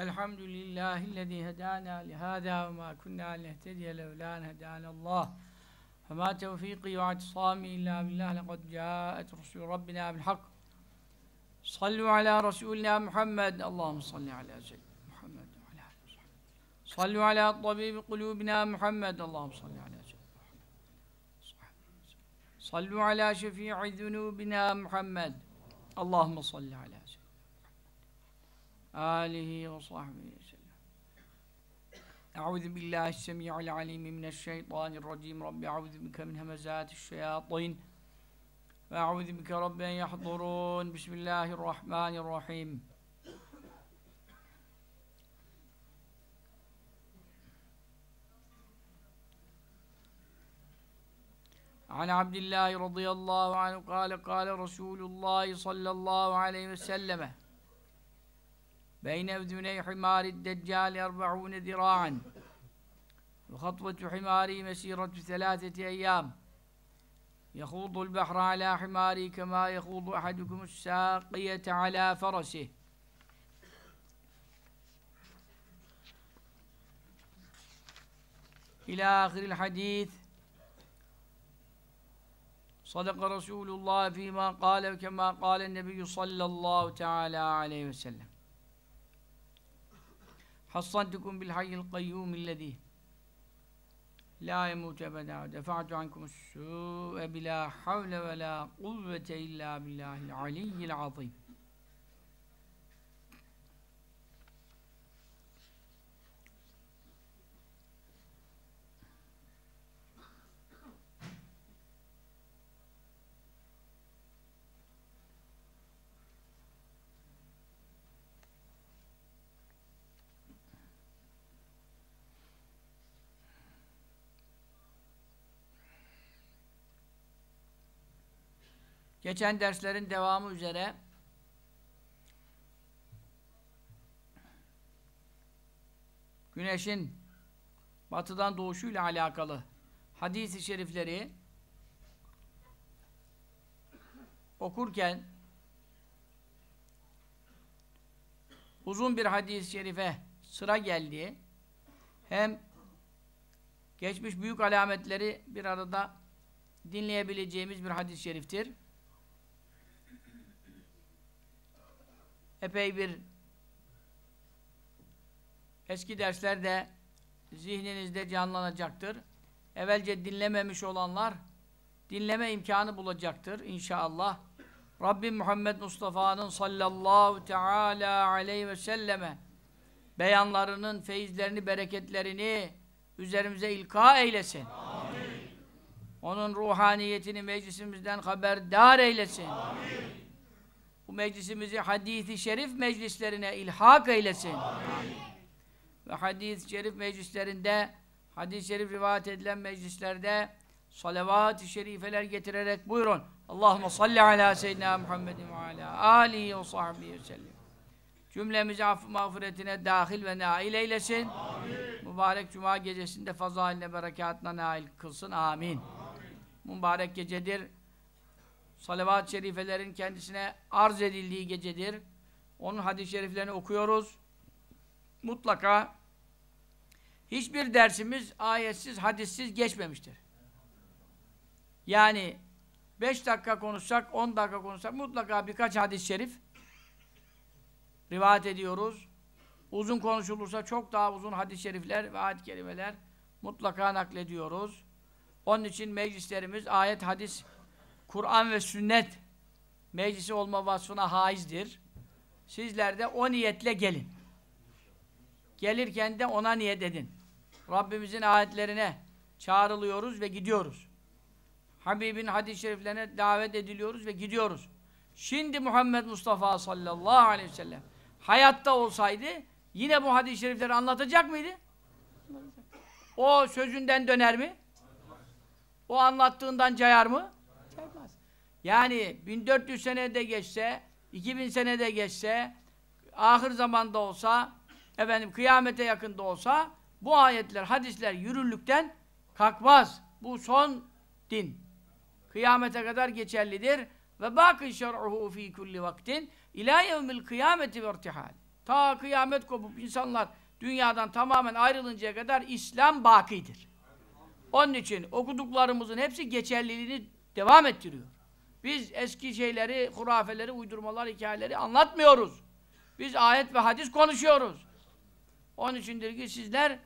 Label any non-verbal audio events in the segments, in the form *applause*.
الحمد لله الذي هدانا لهذا وما كنا لنهتدي لولا أن هدانا الله. فما توفيقي واعتصامي إلا بالله لقد جاءت رسول ربنا بالحق. صلوا على رسولنا محمد. اللهم صل على سيدنا محمد وعلى آله وصحبه صلوا على طبيب قلوبنا محمد. اللهم صل على سيدنا محمد. صلوا على شفيع ذنوبنا محمد. اللهم صل على آله وصحبه وسلم. أعوذ بالله السميع العليم من الشيطان الرجيم. رب أعوذ بك من همزات الشياطين وأعوذ بك رب أن يحضرون. بسم الله الرحمن الرحيم. عن عبد الله رضي الله عنه قال قال رسول الله صلى الله عليه وسلم بين أذني حمار الدجال أربعون ذراعا وخطوة حماري مسيرة ثلاثة أيام. يخوض البحر على حماري كما يخوض أحدكم الساقية على فرسه. إلى آخر الحديث. صدق رسول الله فيما قال كما قال النبي صلى الله تعالى عليه وسلم. حصنتكم بالحي القيوم الذي لا يموت أبدا. ودفعت عنكم السوء بلا حول ولا قوة إلا بالله العلي العظيم. Geçen derslerin devamı üzere güneşin batıdan doğuşuyla alakalı hadis-i şerifleri okurken uzun bir hadis-i şerife sıra geldi. Hem geçmiş büyük alametleri bir arada dinleyebileceğimiz bir hadis-i şeriftir. Epey bir eski derslerde zihninizde canlanacaktır. Evvelce dinlememiş olanlar dinleme imkanı bulacaktır inşallah. Rabbim Muhammed Mustafa'nın sallallahu teala aleyhi ve selleme beyanlarının feyizlerini, bereketlerini üzerimize ilka eylesin. Amin. Onun ruhaniyetini meclisimizden haberdar eylesin. Amin bu meclisimizi hadisi şerif meclislerine ilhak eylesin. Amin. Ve hadis-i şerif meclislerinde, hadis-i şerif rivayet edilen meclislerde salavat-ı şerifeler getirerek buyurun. Allahumme salli ala seyyidina Muhammedin ve ala alihi ve sahbihi ve sellem. Cümlemizi affı mağfiretine dahil ve nail eylesin. Amin. Mübarek cuma gecesinde fazailine berekatına nail kılsın. Amin. Amin. Mübarek gecedir salavat-ı şerifelerin kendisine arz edildiği gecedir. Onun hadis-i şeriflerini okuyoruz. Mutlaka hiçbir dersimiz ayetsiz, hadissiz geçmemiştir. Yani 5 dakika konuşsak, 10 dakika konuşsak mutlaka birkaç hadis-i şerif rivayet ediyoruz. Uzun konuşulursa çok daha uzun hadis-i şerifler ve ayet kelimeler mutlaka naklediyoruz. Onun için meclislerimiz ayet, hadis Kur'an ve sünnet meclisi olma vasfına haizdir. Sizler de o niyetle gelin. Gelirken de ona niyet edin. Rabbimizin ayetlerine çağrılıyoruz ve gidiyoruz. Habibin hadis-i şeriflerine davet ediliyoruz ve gidiyoruz. Şimdi Muhammed Mustafa sallallahu aleyhi ve sellem hayatta olsaydı yine bu hadis-i şerifleri anlatacak mıydı? O sözünden döner mi? O anlattığından cayar mı? Yani 1400 senede geçse, 2000 senede geçse, ahir zamanda olsa, efendim kıyamete yakında olsa, bu ayetler, hadisler yürürlükten kalkmaz. Bu son din. Kıyamete kadar geçerlidir. Ve bakın şer'uhu fi kulli vaktin ila yevmil kıyameti ve irtihal. Ta kıyamet kopup insanlar dünyadan tamamen ayrılıncaya kadar İslam bakidir. Onun için okuduklarımızın hepsi geçerliliğini devam ettiriyor. Biz eski şeyleri, hurafeleri, uydurmalar, hikayeleri anlatmıyoruz. Biz ayet ve hadis konuşuyoruz. Onun içindir ki sizler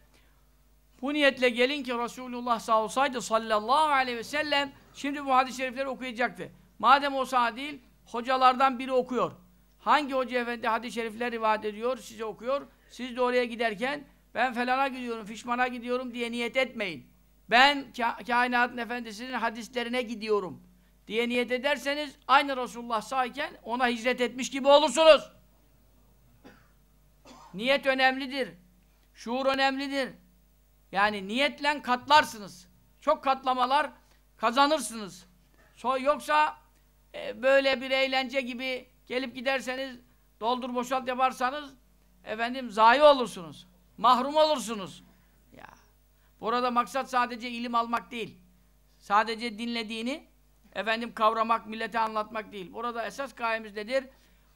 bu niyetle gelin ki Resulullah sağ olsaydı sallallahu aleyhi ve sellem şimdi bu hadis-i şerifleri okuyacaktı. Madem o sağ değil, hocalardan biri okuyor. Hangi hoca efendi hadis-i şerifler rivayet ediyor, size okuyor. Siz de oraya giderken ben felana gidiyorum, fişmana gidiyorum diye niyet etmeyin. Ben ka kainatın efendisinin hadislerine gidiyorum diye niyet ederseniz aynı Resulullah sağken ona hicret etmiş gibi olursunuz. Niyet önemlidir. Şuur önemlidir. Yani niyetle katlarsınız. Çok katlamalar kazanırsınız. So yoksa e, böyle bir eğlence gibi gelip giderseniz doldur boşalt yaparsanız efendim zayi olursunuz. Mahrum olursunuz. Ya. Burada maksat sadece ilim almak değil. Sadece dinlediğini efendim kavramak, millete anlatmak değil. Burada esas gayemiz nedir?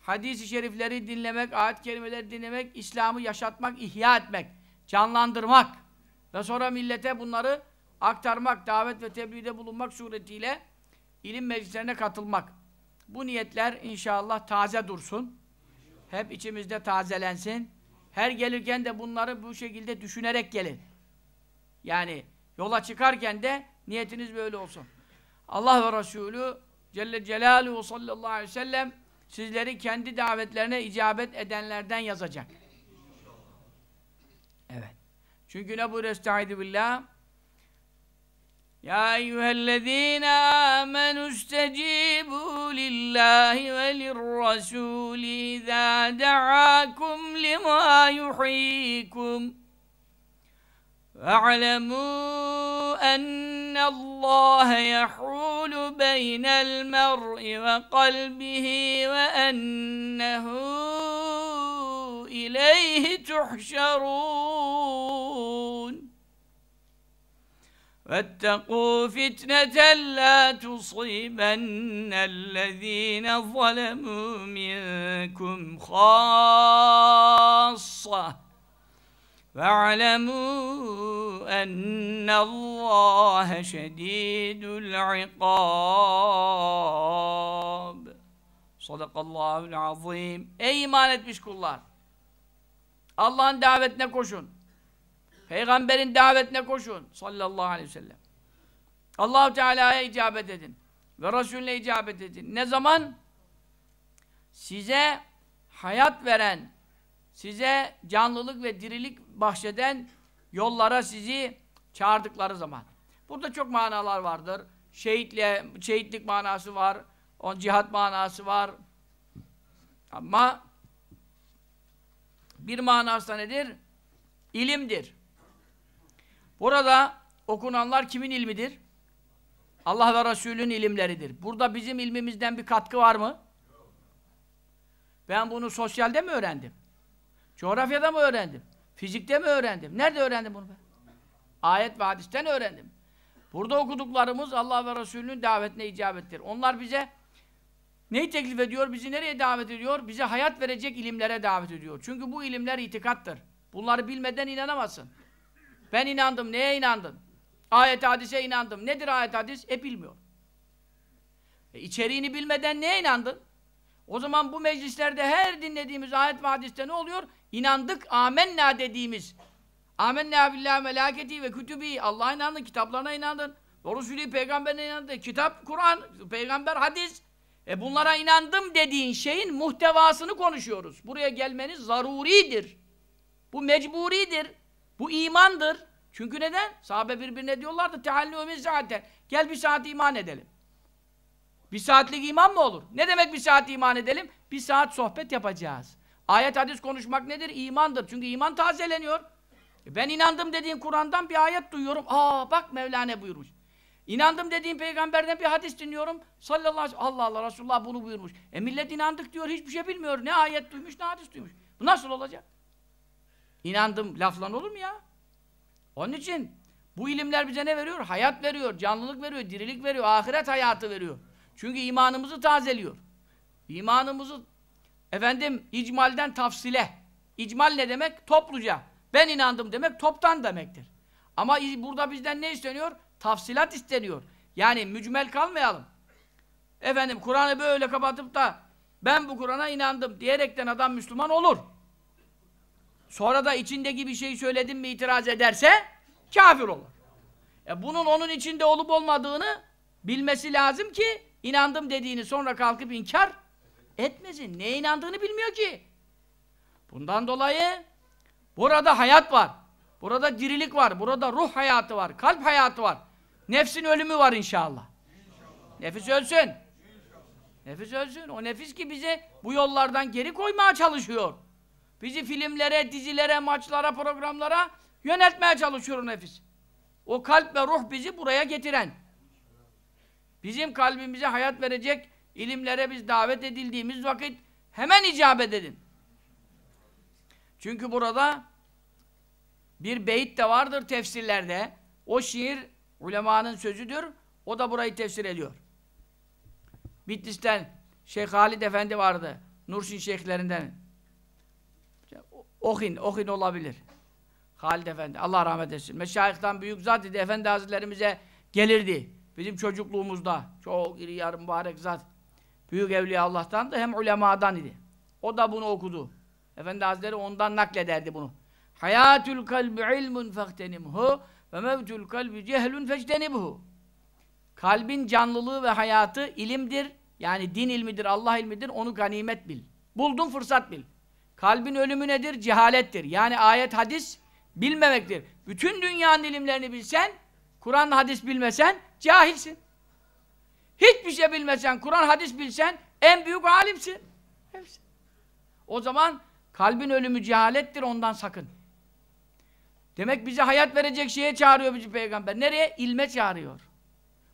Hadis-i şerifleri dinlemek, ayet kelimeleri dinlemek, İslam'ı yaşatmak, ihya etmek, canlandırmak ve sonra millete bunları aktarmak, davet ve tebliğde bulunmak suretiyle ilim meclislerine katılmak. Bu niyetler inşallah taze dursun. Hep içimizde tazelensin. Her gelirken de bunları bu şekilde düşünerek gelin. Yani yola çıkarken de niyetiniz böyle olsun. Allah ve Resulü Celle Celaluhu sallallahu aleyhi ve sellem sizleri kendi davetlerine icabet edenlerden yazacak. Evet. Çünkü ne buyuruyor Estaizu billah? Ya eyyühellezîne âmenü istecîbû lillâhi ve lirrasûli izâ da'âkum limâ yuhîkum. واعلموا أن الله يحول بين المرء وقلبه وأنه إليه تحشرون. واتقوا فتنة لا تصيبن الذين ظلموا منكم خاصة. واعلموا أن الله شديد العقاب Sadakallahul azim. Ey iman etmiş kullar! Allah'ın davetine koşun. Peygamberin davetine koşun. Sallallahu aleyhi ve sellem. Allahu Teala'ya icabet edin. Ve Resulüne icabet edin. Ne zaman? Size hayat veren, size canlılık ve dirilik bahşeden yollara sizi çağırdıkları zaman. Burada çok manalar vardır. Şehitle, şehitlik manası var, on cihat manası var. Ama bir manası nedir? İlimdir. Burada okunanlar kimin ilmidir? Allah ve Resulün ilimleridir. Burada bizim ilmimizden bir katkı var mı? Ben bunu sosyalde mi öğrendim? Coğrafyada mı öğrendim? Fizikte mi öğrendim? Nerede öğrendim bunu ben? Ayet ve hadisten öğrendim. Burada okuduklarımız Allah ve Resulünün davetine icabettir. Onlar bize neyi teklif ediyor? Bizi nereye davet ediyor? Bize hayat verecek ilimlere davet ediyor. Çünkü bu ilimler itikattır. Bunları bilmeden inanamazsın. Ben inandım. Neye inandın? Ayet hadise inandım. Nedir ayet hadis? E bilmiyor. E, içeriğini bilmeden neye inandın? O zaman bu meclislerde her dinlediğimiz ayet ve hadiste ne oluyor? İnandık, amenna dediğimiz. Amenna billahi melaketi ve kütübi. Allah'a inandın, kitaplarına inandın. Ve Resulü peygamberine inandın. Kitap, Kur'an, peygamber, hadis. E bunlara inandım dediğin şeyin muhtevasını konuşuyoruz. Buraya gelmeniz zaruridir. Bu mecburidir. Bu imandır. Çünkü neden? Sahabe birbirine diyorlardı teallümiz zaten. Gel bir saat iman edelim. Bir saatlik iman mı olur? Ne demek bir saat iman edelim? Bir saat sohbet yapacağız. Ayet hadis konuşmak nedir? İmandır. Çünkü iman tazeleniyor. E ben inandım dediğin Kur'an'dan bir ayet duyuyorum. Aa bak Mevlana buyurmuş. İnandım dediğin peygamberden bir hadis dinliyorum. Sallallahu aleyhi ve sellem. Allah Allah Resulullah bunu buyurmuş. E millet inandık diyor hiçbir şey bilmiyor. Ne ayet duymuş ne hadis duymuş. Bu nasıl olacak? İnandım laflan olur mu ya? Onun için bu ilimler bize ne veriyor? Hayat veriyor, canlılık veriyor, dirilik veriyor, ahiret hayatı veriyor. Çünkü imanımızı tazeliyor. İmanımızı efendim icmalden tafsile İcmal ne demek? Topluca. Ben inandım demek toptan demektir. Ama burada bizden ne isteniyor? Tafsilat isteniyor. Yani mücmel kalmayalım. Efendim Kur'an'ı böyle kapatıp da ben bu Kur'an'a inandım diyerekten adam Müslüman olur. Sonra da içindeki bir şey söyledim mi itiraz ederse kafir olur. E bunun onun içinde olup olmadığını bilmesi lazım ki inandım dediğini sonra kalkıp inkar etmesin. Neye inandığını bilmiyor ki. Bundan dolayı burada hayat var. Burada dirilik var. Burada ruh hayatı var. Kalp hayatı var. Nefsin ölümü var inşallah. inşallah. Nefis ölsün. İnşallah. Nefis ölsün. O nefis ki bizi bu yollardan geri koymaya çalışıyor. Bizi filmlere, dizilere, maçlara, programlara yöneltmeye çalışıyor o nefis. O kalp ve ruh bizi buraya getiren. Bizim kalbimize hayat verecek ilimlere biz davet edildiğimiz vakit hemen icabet edin. Çünkü burada bir beyit de vardır tefsirlerde. O şiir ulemanın sözüdür. O da burayı tefsir ediyor. Bitlis'ten Şeyh Halid Efendi vardı. Nurşin şeyhlerinden. Ohin, Ohin olabilir. Halid Efendi. Allah rahmet etsin. Meşayihtan büyük zat idi. Efendi Hazretlerimize gelirdi. Bizim çocukluğumuzda. Çok iri yarı mübarek zat. Büyük evliya Allah'tan da hem ulemadan idi. O da bunu okudu. Efendi Hazretleri ondan naklederdi bunu. Hayatül kalbi ilmun fehtenimhu ve mevtül kalbi cehlun fectenibhu. Kalbin canlılığı ve hayatı ilimdir. Yani din ilmidir, Allah ilmidir. Onu ganimet bil. Buldun fırsat bil. Kalbin ölümü nedir? Cehalettir. Yani ayet, hadis bilmemektir. Bütün dünyanın ilimlerini bilsen, Kur'an, hadis bilmesen cahilsin. Hiçbir şey bilmesen, Kur'an, hadis bilsen en büyük alimsin. Hepsi. O zaman kalbin ölümü cehalettir, ondan sakın. Demek bize hayat verecek şeye çağırıyor bizi peygamber. Nereye? İlme çağırıyor.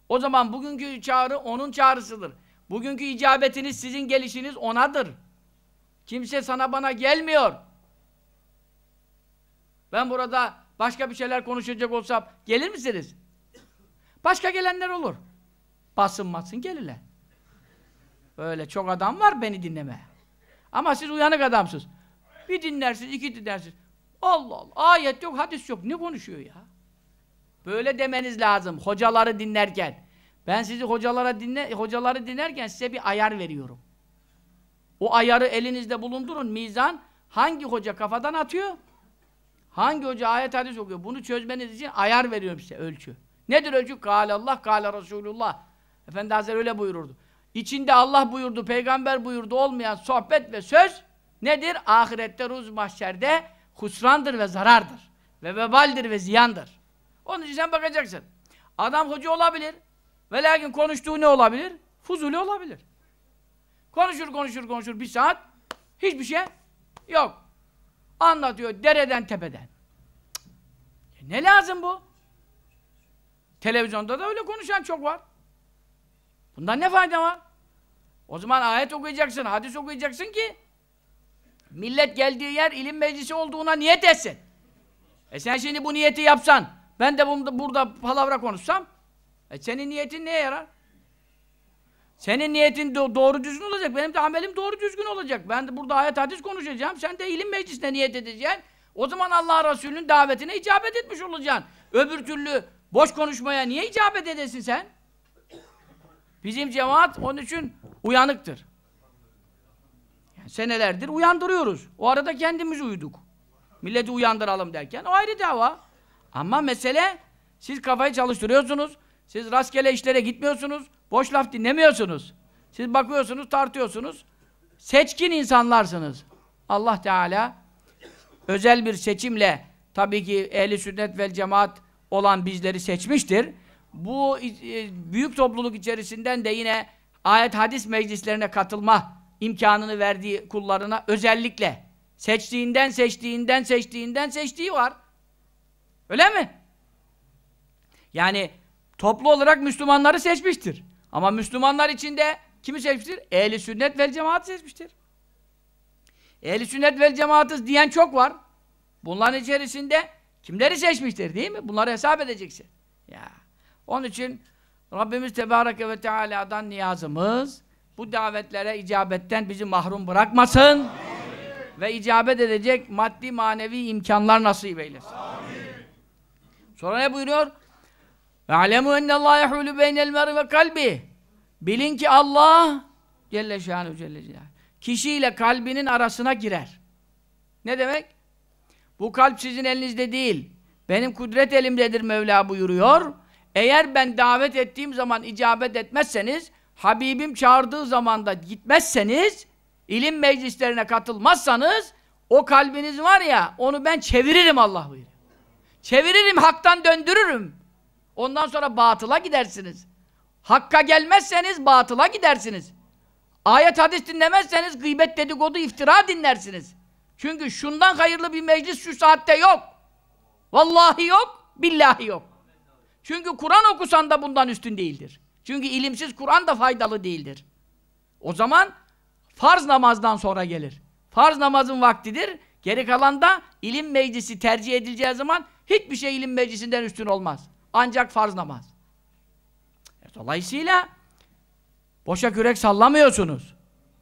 O zaman bugünkü çağrı onun çağrısıdır. Bugünkü icabetiniz, sizin gelişiniz onadır. Kimse sana bana gelmiyor. Ben burada başka bir şeyler konuşacak olsam gelir misiniz? Başka gelenler olur. Basınmasın gelirler. Öyle çok adam var beni dinleme. Ama siz uyanık adamsınız. Bir dinlersiniz, iki dinlersiniz. Allah Allah. Ayet yok, hadis yok. Ne konuşuyor ya? Böyle demeniz lazım hocaları dinlerken. Ben sizi hocalara dinle hocaları dinlerken size bir ayar veriyorum. O ayarı elinizde bulundurun. Mizan hangi hoca kafadan atıyor? Hangi hoca ayet hadis okuyor? Bunu çözmeniz için ayar veriyorum size ölçü. Nedir ölçü? Kâle Allah, kâle Resulullah. Efendi Hazretleri öyle buyururdu. İçinde Allah buyurdu, peygamber buyurdu olmayan sohbet ve söz nedir? Ahirette, ruz mahşerde husrandır ve zarardır. Ve vebaldir ve ziyandır. Onun için sen bakacaksın. Adam hoca olabilir. Ve lakin konuştuğu ne olabilir? Fuzuli olabilir. Konuşur konuşur konuşur bir saat hiçbir şey yok. Anlatıyor dereden tepeden. E ne lazım bu? Televizyonda da öyle konuşan çok var. Bundan ne fayda var? O zaman ayet okuyacaksın, hadis okuyacaksın ki millet geldiği yer ilim meclisi olduğuna niyet etsin. E sen şimdi bu niyeti yapsan, ben de burada, burada palavra konuşsam, e senin niyetin neye yarar? Senin niyetin do doğru düzgün olacak, benim de amelim doğru düzgün olacak. Ben de burada ayet hadis konuşacağım, sen de ilim meclisine niyet edeceksin. O zaman Allah Resulü'nün davetine icabet etmiş olacaksın. Öbür türlü boş konuşmaya niye icabet edesin sen? Bizim cemaat onun için uyanıktır. Yani senelerdir uyandırıyoruz. O arada kendimiz uyuduk. Milleti uyandıralım derken o ayrı dava. Ama mesele siz kafayı çalıştırıyorsunuz. Siz rastgele işlere gitmiyorsunuz. Boş laf dinlemiyorsunuz. Siz bakıyorsunuz, tartıyorsunuz. Seçkin insanlarsınız. Allah Teala özel bir seçimle tabii ki ehli sünnet vel cemaat olan bizleri seçmiştir. Bu e, büyük topluluk içerisinden de yine ayet hadis meclislerine katılma imkanını verdiği kullarına özellikle seçtiğinden seçtiğinden seçtiğinden seçtiği var. Öyle mi? Yani toplu olarak Müslümanları seçmiştir. Ama Müslümanlar içinde kimi seçmiştir? Ehli sünnet vel cemaat seçmiştir. Ehli sünnet vel cemaatız diyen çok var. Bunların içerisinde kimleri seçmiştir değil mi? Bunları hesap edeceksin. Ya. Onun için Rabbimiz Tebareke ve Teala'dan niyazımız bu davetlere icabetten bizi mahrum bırakmasın. ve icabet edecek maddi manevi imkanlar nasip eylesin. Sonra ne buyuruyor? وَعَلَمُوا اَنَّ اللّٰهَ يَحُولُ بَيْنَ الْمَرِ ve kalbi. Bilin ki Allah Celle Şanü Celle Celaluhu kişiyle kalbinin arasına girer. Ne demek? Bu kalp sizin elinizde değil. Benim kudret elimdedir Mevla buyuruyor. Eğer ben davet ettiğim zaman icabet etmezseniz, Habibim çağırdığı zaman da gitmezseniz, ilim meclislerine katılmazsanız, o kalbiniz var ya, onu ben çeviririm Allah buyuruyor. Çeviririm, haktan döndürürüm. Ondan sonra batıla gidersiniz. Hakka gelmezseniz batıla gidersiniz. Ayet hadis dinlemezseniz gıybet dedikodu iftira dinlersiniz. Çünkü şundan hayırlı bir meclis şu saatte yok. Vallahi yok, billahi yok. Çünkü Kur'an okusan da bundan üstün değildir. Çünkü ilimsiz Kur'an da faydalı değildir. O zaman farz namazdan sonra gelir. Farz namazın vaktidir. Geri kalan da ilim meclisi tercih edileceği zaman hiçbir şey ilim meclisinden üstün olmaz. Ancak farz namaz. Dolayısıyla boşa kürek sallamıyorsunuz.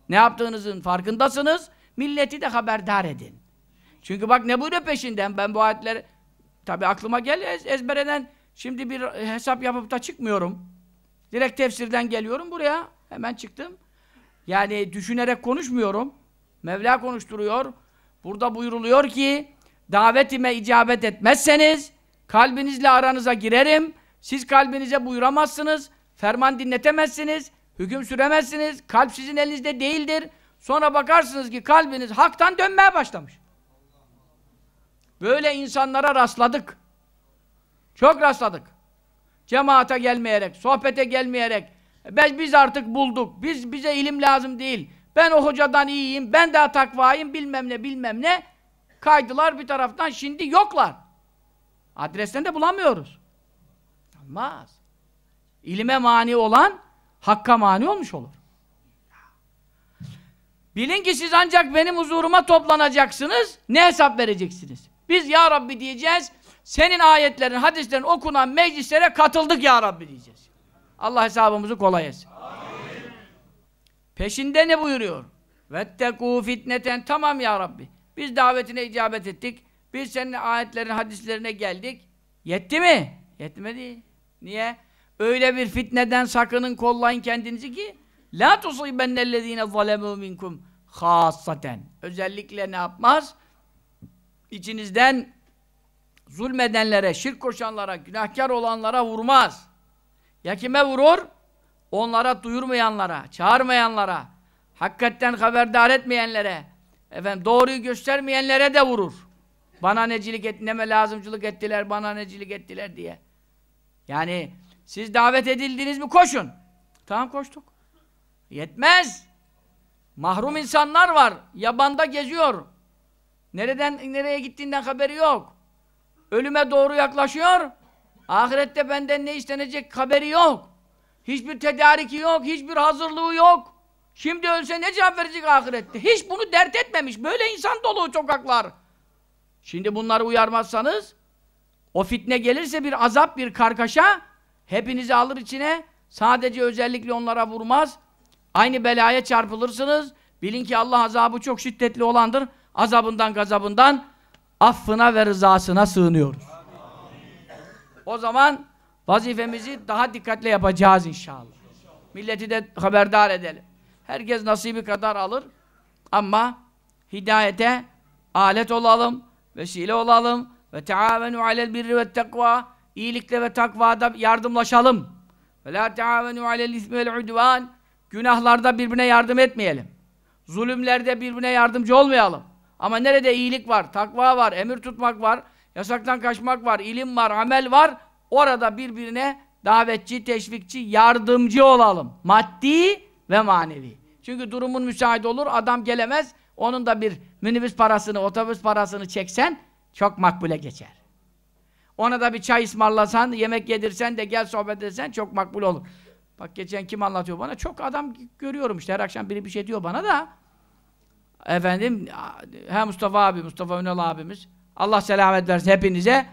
Ne yaptığınızın farkındasınız. Milleti de haberdar edin. Çünkü bak ne buyuruyor peşinden. Ben bu ayetleri tabi aklıma gel ez ezbereden şimdi bir hesap yapıp da çıkmıyorum. Direkt tefsirden geliyorum buraya. Hemen çıktım. Yani düşünerek konuşmuyorum. Mevla konuşturuyor. Burada buyuruluyor ki davetime icabet etmezseniz kalbinizle aranıza girerim. Siz kalbinize buyuramazsınız. Ferman dinletemezsiniz. Hüküm süremezsiniz. Kalp sizin elinizde değildir. Sonra bakarsınız ki kalbiniz haktan dönmeye başlamış. Böyle insanlara rastladık. Çok rastladık. Cemaate gelmeyerek, sohbete gelmeyerek biz, biz artık bulduk. Biz bize ilim lazım değil. Ben o hocadan iyiyim, ben daha takvayım, bilmem ne bilmem ne. Kaydılar bir taraftan, şimdi yoklar. Adresten de bulamıyoruz. Olmaz. İlime mani olan, hakka mani olmuş olur. Bilin ki siz ancak benim huzuruma toplanacaksınız, ne hesap vereceksiniz? Biz ya Rabbi diyeceğiz, senin ayetlerin, hadislerin okunan meclislere katıldık ya Rabbi diyeceğiz. Allah hesabımızı kolay etsin. Peşinde ne buyuruyor? Vettekû fitneten tamam ya Rabbi. Biz davetine icabet ettik. Biz senin ayetlerin, hadislerine geldik. Yetti mi? Yetmedi. Niye? Öyle bir fitneden sakının kollayın kendinizi ki La tusibennellezine zalemû minkum hassaten. Özellikle ne yapmaz? İçinizden zulmedenlere, şirk koşanlara, günahkar olanlara vurmaz. Ya kime vurur? Onlara duyurmayanlara, çağırmayanlara, hakikaten haberdar etmeyenlere, efendim doğruyu göstermeyenlere de vurur. Bana necilik et, neme lazımcılık ettiler, bana necilik ettiler diye. Yani siz davet edildiniz mi koşun. Tamam koştuk. Yetmez. Mahrum insanlar var. Yabanda geziyor. Nereden nereye gittiğinden haberi yok. Ölüme doğru yaklaşıyor. Ahirette benden ne istenecek haberi yok. Hiçbir tedariki yok, hiçbir hazırlığı yok. Şimdi ölse ne cevap verecek ahirette? Hiç bunu dert etmemiş. Böyle insan dolu sokaklar. Şimdi bunları uyarmazsanız o fitne gelirse bir azap, bir kargaşa hepinizi alır içine. Sadece özellikle onlara vurmaz. Aynı belaya çarpılırsınız. Bilin ki Allah azabı çok şiddetli olandır. Azabından, gazabından affına ve rızasına sığınıyoruz. O zaman vazifemizi daha dikkatle yapacağız inşallah. Milleti de haberdar edelim. Herkes nasibi kadar alır. Ama hidayete alet olalım, vesile olalım ve taavenu alel birri ve tekva iyilikle ve takvada yardımlaşalım. Ve la taavenu alel ismi vel udvan günahlarda birbirine yardım etmeyelim. Zulümlerde birbirine yardımcı olmayalım. Ama nerede iyilik var, takva var, emir tutmak var, yasaktan kaçmak var, ilim var, amel var, orada birbirine davetçi, teşvikçi, yardımcı olalım. Maddi ve manevi. Çünkü durumun müsait olur, adam gelemez, onun da bir minibüs parasını, otobüs parasını çeksen, çok makbule geçer. Ona da bir çay ısmarlasan, yemek yedirsen de gel sohbet etsen çok makbul olur. Bak geçen kim anlatıyor bana? Çok adam görüyorum işte her akşam biri bir şey diyor bana da. Efendim, he Mustafa abi, Mustafa Önal abimiz. Allah selamet versin hepinize.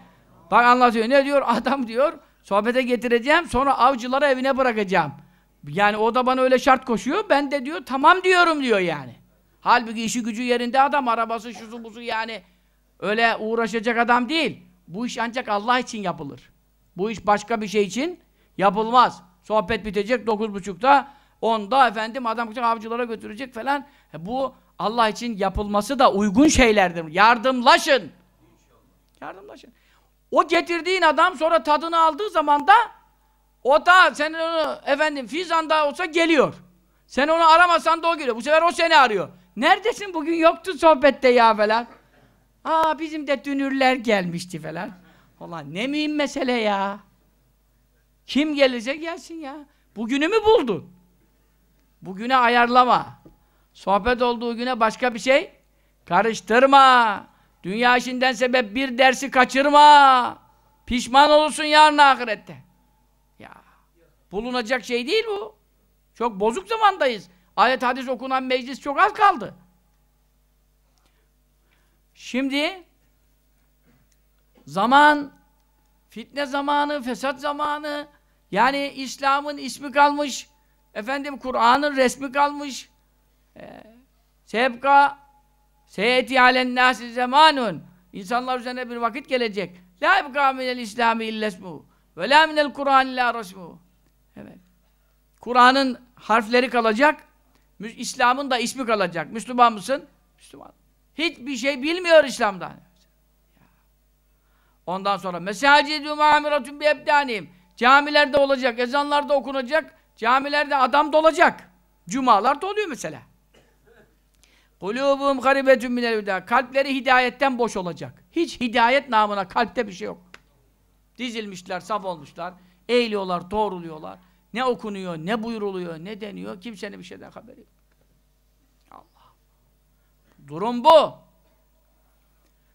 Bak anlatıyor. Ne diyor? *laughs* Adam diyor, sohbete getireceğim, sonra avcıları evine bırakacağım. Yani o da bana öyle şart koşuyor. Ben de diyor, tamam diyorum diyor yani. Halbuki işi gücü yerinde adam, arabası şusu busu yani öyle uğraşacak adam değil. Bu iş ancak Allah için yapılır. Bu iş başka bir şey için yapılmaz. Sohbet bitecek dokuz buçukta, onda efendim adam avcılara götürecek falan. E bu Allah için yapılması da uygun şeylerdir. Yardımlaşın. Yardımlaşın. O getirdiğin adam sonra tadını aldığı zaman da o da senin onu efendim Fizan'da olsa geliyor. Sen onu aramasan da o geliyor. Bu sefer o seni arıyor. Neredesin bugün yoktu sohbette ya falan. Aa bizim de dünürler gelmişti falan. Ulan ne mühim mesele ya. Kim gelirse gelsin ya. Bugünü mü buldun? Bugüne ayarlama. Sohbet olduğu güne başka bir şey karıştırma. Dünya işinden sebep bir dersi kaçırma. Pişman olursun yarın ahirette. Ya bulunacak şey değil bu. Çok bozuk zamandayız. Ayet hadis okunan meclis çok az kaldı. Şimdi zaman fitne zamanı, fesat zamanı yani İslam'ın ismi kalmış efendim Kur'an'ın resmi kalmış. Ee, sebka seyeti alen nasi zamanun insanlar üzerine bir vakit gelecek. La ebka minel İslami illesmu ve la minel Kur'an illa resmu evet. Kur'an'ın harfleri kalacak İslam'ın da ismi kalacak. Müslüman mısın? Müslüman. Hiçbir şey bilmiyor İslam'dan ondan sonra mesacidü mamiratun bi ebdanihim camilerde olacak ezanlarda okunacak camilerde adam dolacak cumalar doluyor mesela Kulubum garibetun minel huda. Kalpleri hidayetten boş olacak. Hiç hidayet namına kalpte bir şey yok. Dizilmişler, saf olmuşlar. Eğiliyorlar, doğruluyorlar. Ne okunuyor, ne buyuruluyor, ne deniyor. Kimsenin bir şeyden haberi yok. Allah. Durum bu.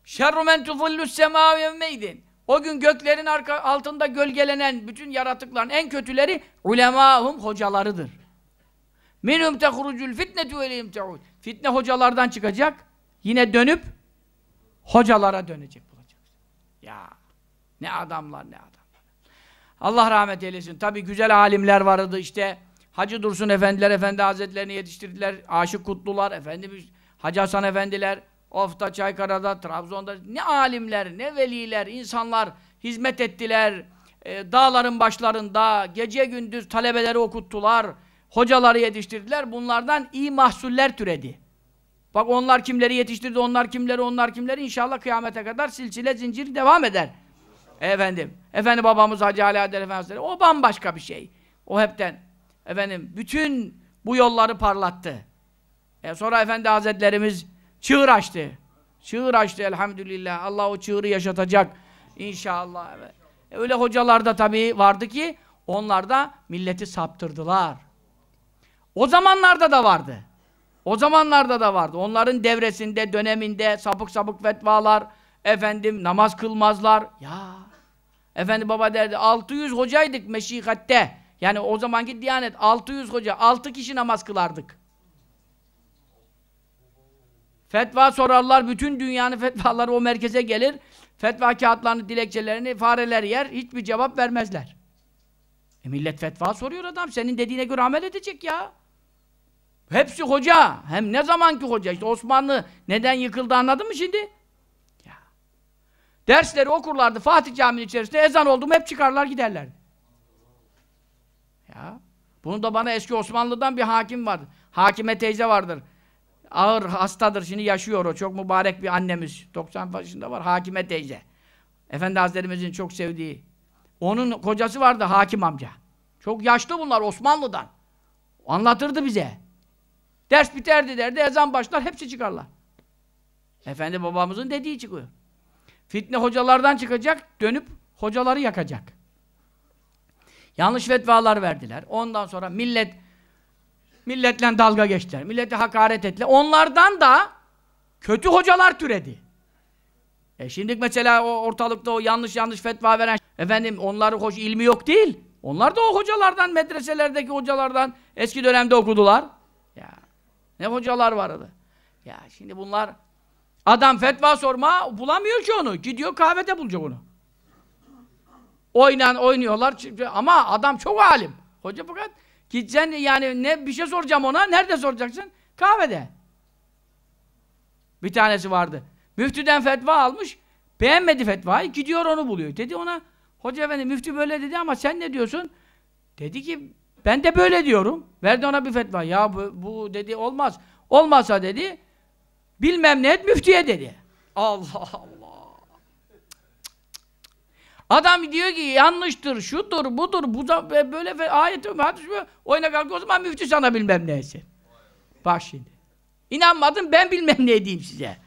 Şerru men tufullus semâ yevmeydin. O gün göklerin arka, altında gölgelenen bütün yaratıkların en kötüleri ulemâhum hocalarıdır. Minhum tehrucul fitnetu ve imtiud. Fitne hocalardan çıkacak. Yine dönüp hocalara dönecek bulacak. Ya ne adamlar ne adamlar. Allah rahmet eylesin. Tabi güzel alimler vardı işte. Hacı Dursun Efendiler Efendi Hazretlerini yetiştirdiler. Aşık Kutlular, Efendimiz Hacı Hasan Efendiler, Of'ta, Çaykara'da, Trabzon'da ne alimler, ne veliler, insanlar hizmet ettiler. E, dağların başlarında gece gündüz talebeleri okuttular hocaları yetiştirdiler. Bunlardan iyi mahsuller türedi. Bak onlar kimleri yetiştirdi, onlar kimleri, onlar kimleri inşallah kıyamete kadar silsile zinciri devam eder. Efendim, efendi babamız Hacı Ali Adel Efendimiz o bambaşka bir şey. O hepten efendim bütün bu yolları parlattı. E sonra efendi hazretlerimiz çığır açtı. Çığır açtı elhamdülillah. Allah o çığırı yaşatacak inşallah. E öyle hocalar da tabii vardı ki onlar da milleti saptırdılar. O zamanlarda da vardı. O zamanlarda da vardı. Onların devresinde, döneminde sapık sapık fetvalar, efendim namaz kılmazlar. Ya efendi baba derdi 600 hocaydık meşikatte. Yani o zamanki diyanet 600 hoca, 6 kişi namaz kılardık. Fetva sorarlar, bütün dünyanın fetvaları o merkeze gelir. Fetva kağıtlarını, dilekçelerini fareler yer, hiçbir cevap vermezler. E millet fetva soruyor adam, senin dediğine göre amel edecek ya. Hepsi hoca. Hem ne zamanki hoca. İşte Osmanlı neden yıkıldı anladın mı şimdi? Ya. Dersleri okurlardı Fatih Camii'nin içerisinde. Ezan oldu mu hep çıkarlar giderlerdi. Ya. Bunu da bana eski Osmanlı'dan bir hakim vardı. Hakime teyze vardır. Ağır hastadır. Şimdi yaşıyor o. Çok mübarek bir annemiz. 90 yaşında var. Hakime teyze. Efendi Hazretlerimizin çok sevdiği. Onun kocası vardı hakim amca. Çok yaşlı bunlar Osmanlı'dan. Anlatırdı bize. Ders biterdi derdi, ezan başlar, hepsi çıkarlar. Efendi babamızın dediği çıkıyor. Fitne hocalardan çıkacak, dönüp hocaları yakacak. Yanlış fetvalar verdiler. Ondan sonra millet milletle dalga geçtiler. Millete hakaret ettiler. Onlardan da kötü hocalar türedi. E şimdi mesela o ortalıkta o yanlış yanlış fetva veren efendim onları hoş ilmi yok değil. Onlar da o hocalardan, medreselerdeki hocalardan eski dönemde okudular. Ya ne hocalar vardı. Ya şimdi bunlar adam fetva sorma bulamıyor ki onu. Gidiyor kahvede bulacak onu. Oynan oynuyorlar ama adam çok alim. Hoca fakat gideceksin yani ne bir şey soracağım ona nerede soracaksın? Kahvede. Bir tanesi vardı. Müftüden fetva almış. Beğenmedi fetvayı. Gidiyor onu buluyor. Dedi ona hoca efendi müftü böyle dedi ama sen ne diyorsun? Dedi ki ben de böyle diyorum. Verdi ona bir fetva. Ya bu, bu dedi olmaz. Olmazsa dedi bilmem ne et müftüye dedi. Allah Allah. Adam diyor ki yanlıştır, şudur, budur, bu da böyle ayet hadis oyuna kalkıyor o zaman müftü sana bilmem neyse. Bak şimdi. İnanmadın ben bilmem ne diyeyim size.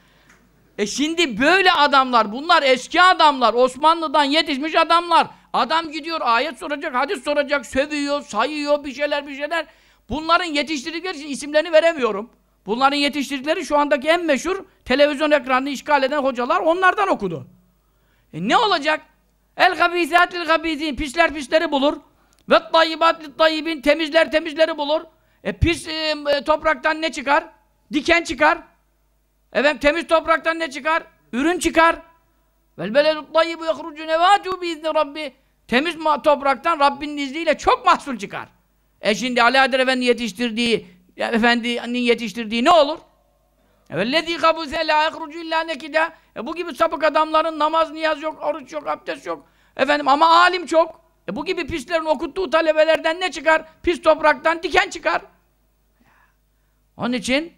E şimdi böyle adamlar, bunlar eski adamlar, Osmanlı'dan yetişmiş adamlar. Adam gidiyor ayet soracak, hadis soracak, sövüyor, sayıyor bir şeyler bir şeyler. Bunların yetiştirdikleri için isimlerini veremiyorum. Bunların yetiştirdikleri şu andaki en meşhur televizyon ekranını işgal eden hocalar onlardan okudu. E ne olacak? El habîsâtil habîsîn pisler pisleri bulur. Ve tayyibat tayyibin temizler temizleri bulur. E pis e, topraktan ne çıkar? Diken çıkar. Efendim temiz topraktan ne çıkar? Ürün çıkar. Vel beledut tayyibu yahrucu nevâtu biizni rabbi. Temiz topraktan Rabbinin izniyle çok mahsul çıkar. E şimdi Ali Adar Efendi yetiştirdiği, Efendi'nin yetiştirdiği ne olur? Vellezî kabûse lâ yahrucu illâ nekidâ. E bu gibi sapık adamların namaz, niyaz yok, oruç yok, abdest yok. Efendim ama alim çok. E bu gibi pislerin okuttuğu talebelerden ne çıkar? Pis topraktan diken çıkar. Onun için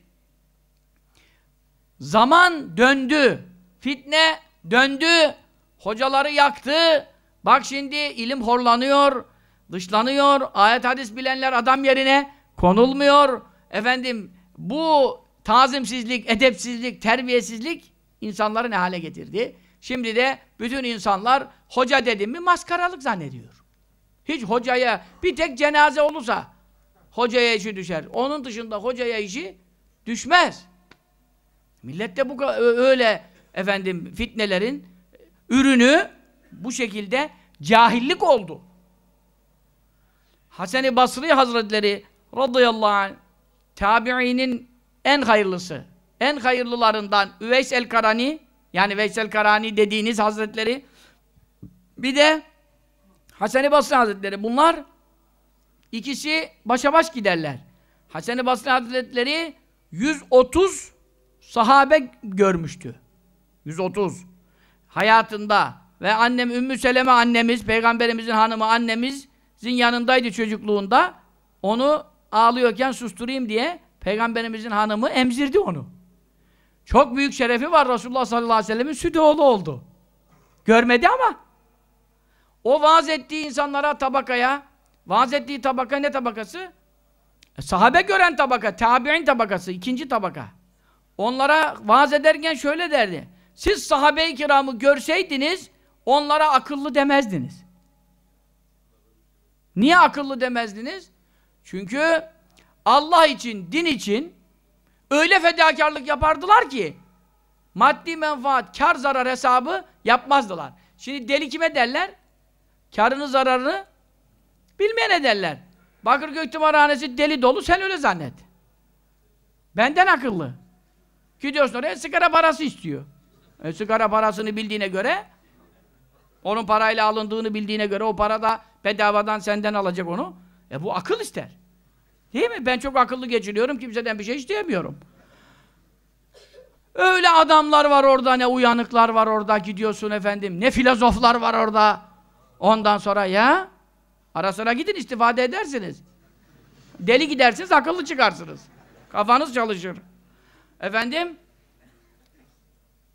zaman döndü. Fitne döndü. Hocaları yaktı. Bak şimdi ilim horlanıyor, dışlanıyor. Ayet hadis bilenler adam yerine konulmuyor. Efendim bu tazimsizlik, edepsizlik, terbiyesizlik insanları ne hale getirdi? Şimdi de bütün insanlar hoca dedim mi maskaralık zannediyor. Hiç hocaya bir tek cenaze olursa hocaya işi düşer. Onun dışında hocaya işi düşmez. Millette bu öyle efendim fitnelerin ürünü bu şekilde cahillik oldu. Hasan-ı Basri Hazretleri radıyallahu anh tabi'inin en hayırlısı, en hayırlılarından Üveys el-Karani yani Veysel Karani dediğiniz hazretleri bir de Hasan-ı Basri Hazretleri bunlar ikisi başa baş giderler. Hasan-ı Basri Hazretleri 130 sahabe görmüştü. 130 hayatında ve annem Ümmü Seleme annemiz, peygamberimizin hanımı annemizin yanındaydı çocukluğunda. Onu ağlıyorken susturayım diye peygamberimizin hanımı emzirdi onu. Çok büyük şerefi var Resulullah sallallahu aleyhi ve sellem'in süt oğlu oldu. Görmedi ama o vaaz ettiği insanlara, tabakaya vaaz ettiği tabaka ne tabakası? E, sahabe gören tabaka, tabi'in tabakası, ikinci tabaka. Onlara vaaz ederken şöyle derdi. Siz sahabe-i kiramı görseydiniz onlara akıllı demezdiniz. Niye akıllı demezdiniz? Çünkü Allah için, din için öyle fedakarlık yapardılar ki maddi menfaat, kar zarar hesabı yapmazdılar. Şimdi deli kime derler? Karını zararını bilmeyene derler. Bakırköy tımarhanesi deli dolu sen öyle zannet. Benden akıllı. Gidiyorsun oraya sigara parası istiyor. E, sigara parasını bildiğine göre onun parayla alındığını bildiğine göre o para da bedavadan senden alacak onu. E bu akıl ister. Değil mi? Ben çok akıllı geçiriyorum. Kimseden bir şey isteyemiyorum. Öyle adamlar var orada, ne uyanıklar var orada gidiyorsun efendim. Ne filozoflar var orada. Ondan sonra ya ara sıra gidin istifade edersiniz. Deli gidersiniz, akıllı çıkarsınız. Kafanız çalışır. Efendim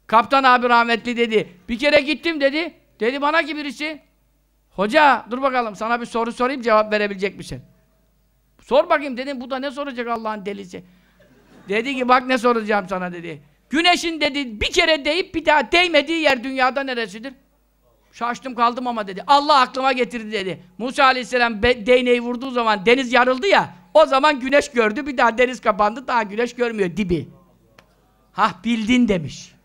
Kaptan abi rahmetli dedi. Bir kere gittim dedi. Dedi bana ki birisi Hoca dur bakalım sana bir soru sorayım cevap verebilecek misin? Sor bakayım dedim bu da ne soracak Allah'ın delisi. Dedi ki bak ne soracağım sana dedi. Güneşin dedi bir kere deyip bir daha değmediği yer dünyada neresidir? Şaştım kaldım ama dedi. Allah aklıma getirdi dedi. Musa aleyhisselam değneği vurduğu zaman deniz yarıldı ya. O zaman güneş gördü. Bir daha deniz kapandı. Daha güneş görmüyor dibi. Hah bildin demiş.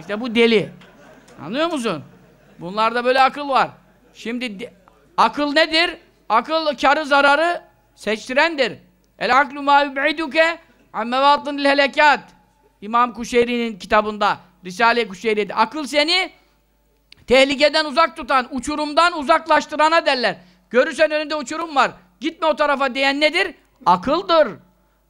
İşte bu deli. Anlıyor musun? Bunlarda böyle akıl var. Şimdi akıl nedir? Akıl karı zararı seçtirendir. El aklu ma yub'iduke an mevatinil helekat. İmam Kuşeyri'nin kitabında Risale-i Kuşeyri'de akıl seni tehlikeden uzak tutan, uçurumdan uzaklaştırana derler. Görürsen önünde uçurum var. Gitme o tarafa diyen nedir? Akıldır.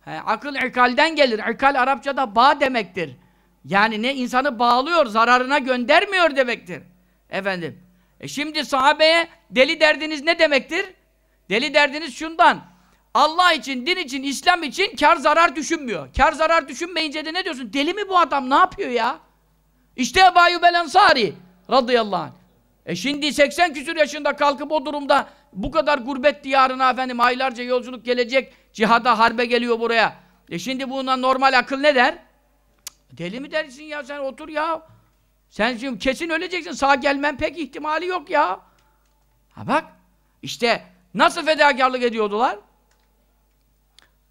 He, akıl ikalden gelir. İkal Arapçada bağ demektir. Yani ne insanı bağlıyor, zararına göndermiyor demektir. Efendim. E şimdi sahabeye deli derdiniz ne demektir? Deli derdiniz şundan. Allah için, din için, İslam için kar zarar düşünmüyor. Kar zarar düşünmeyince de ne diyorsun? Deli mi bu adam? Ne yapıyor ya? İşte Ebu Ayyub el Ensari radıyallahu anh. E şimdi 80 küsur yaşında kalkıp o durumda bu kadar gurbet diyarına efendim aylarca yolculuk gelecek, cihada harbe geliyor buraya. E şimdi buna normal akıl ne der? Deli mi dersin ya sen otur ya. Sen şimdi kesin öleceksin. Sağ gelmen pek ihtimali yok ya. Ha bak. işte nasıl fedakarlık ediyordular?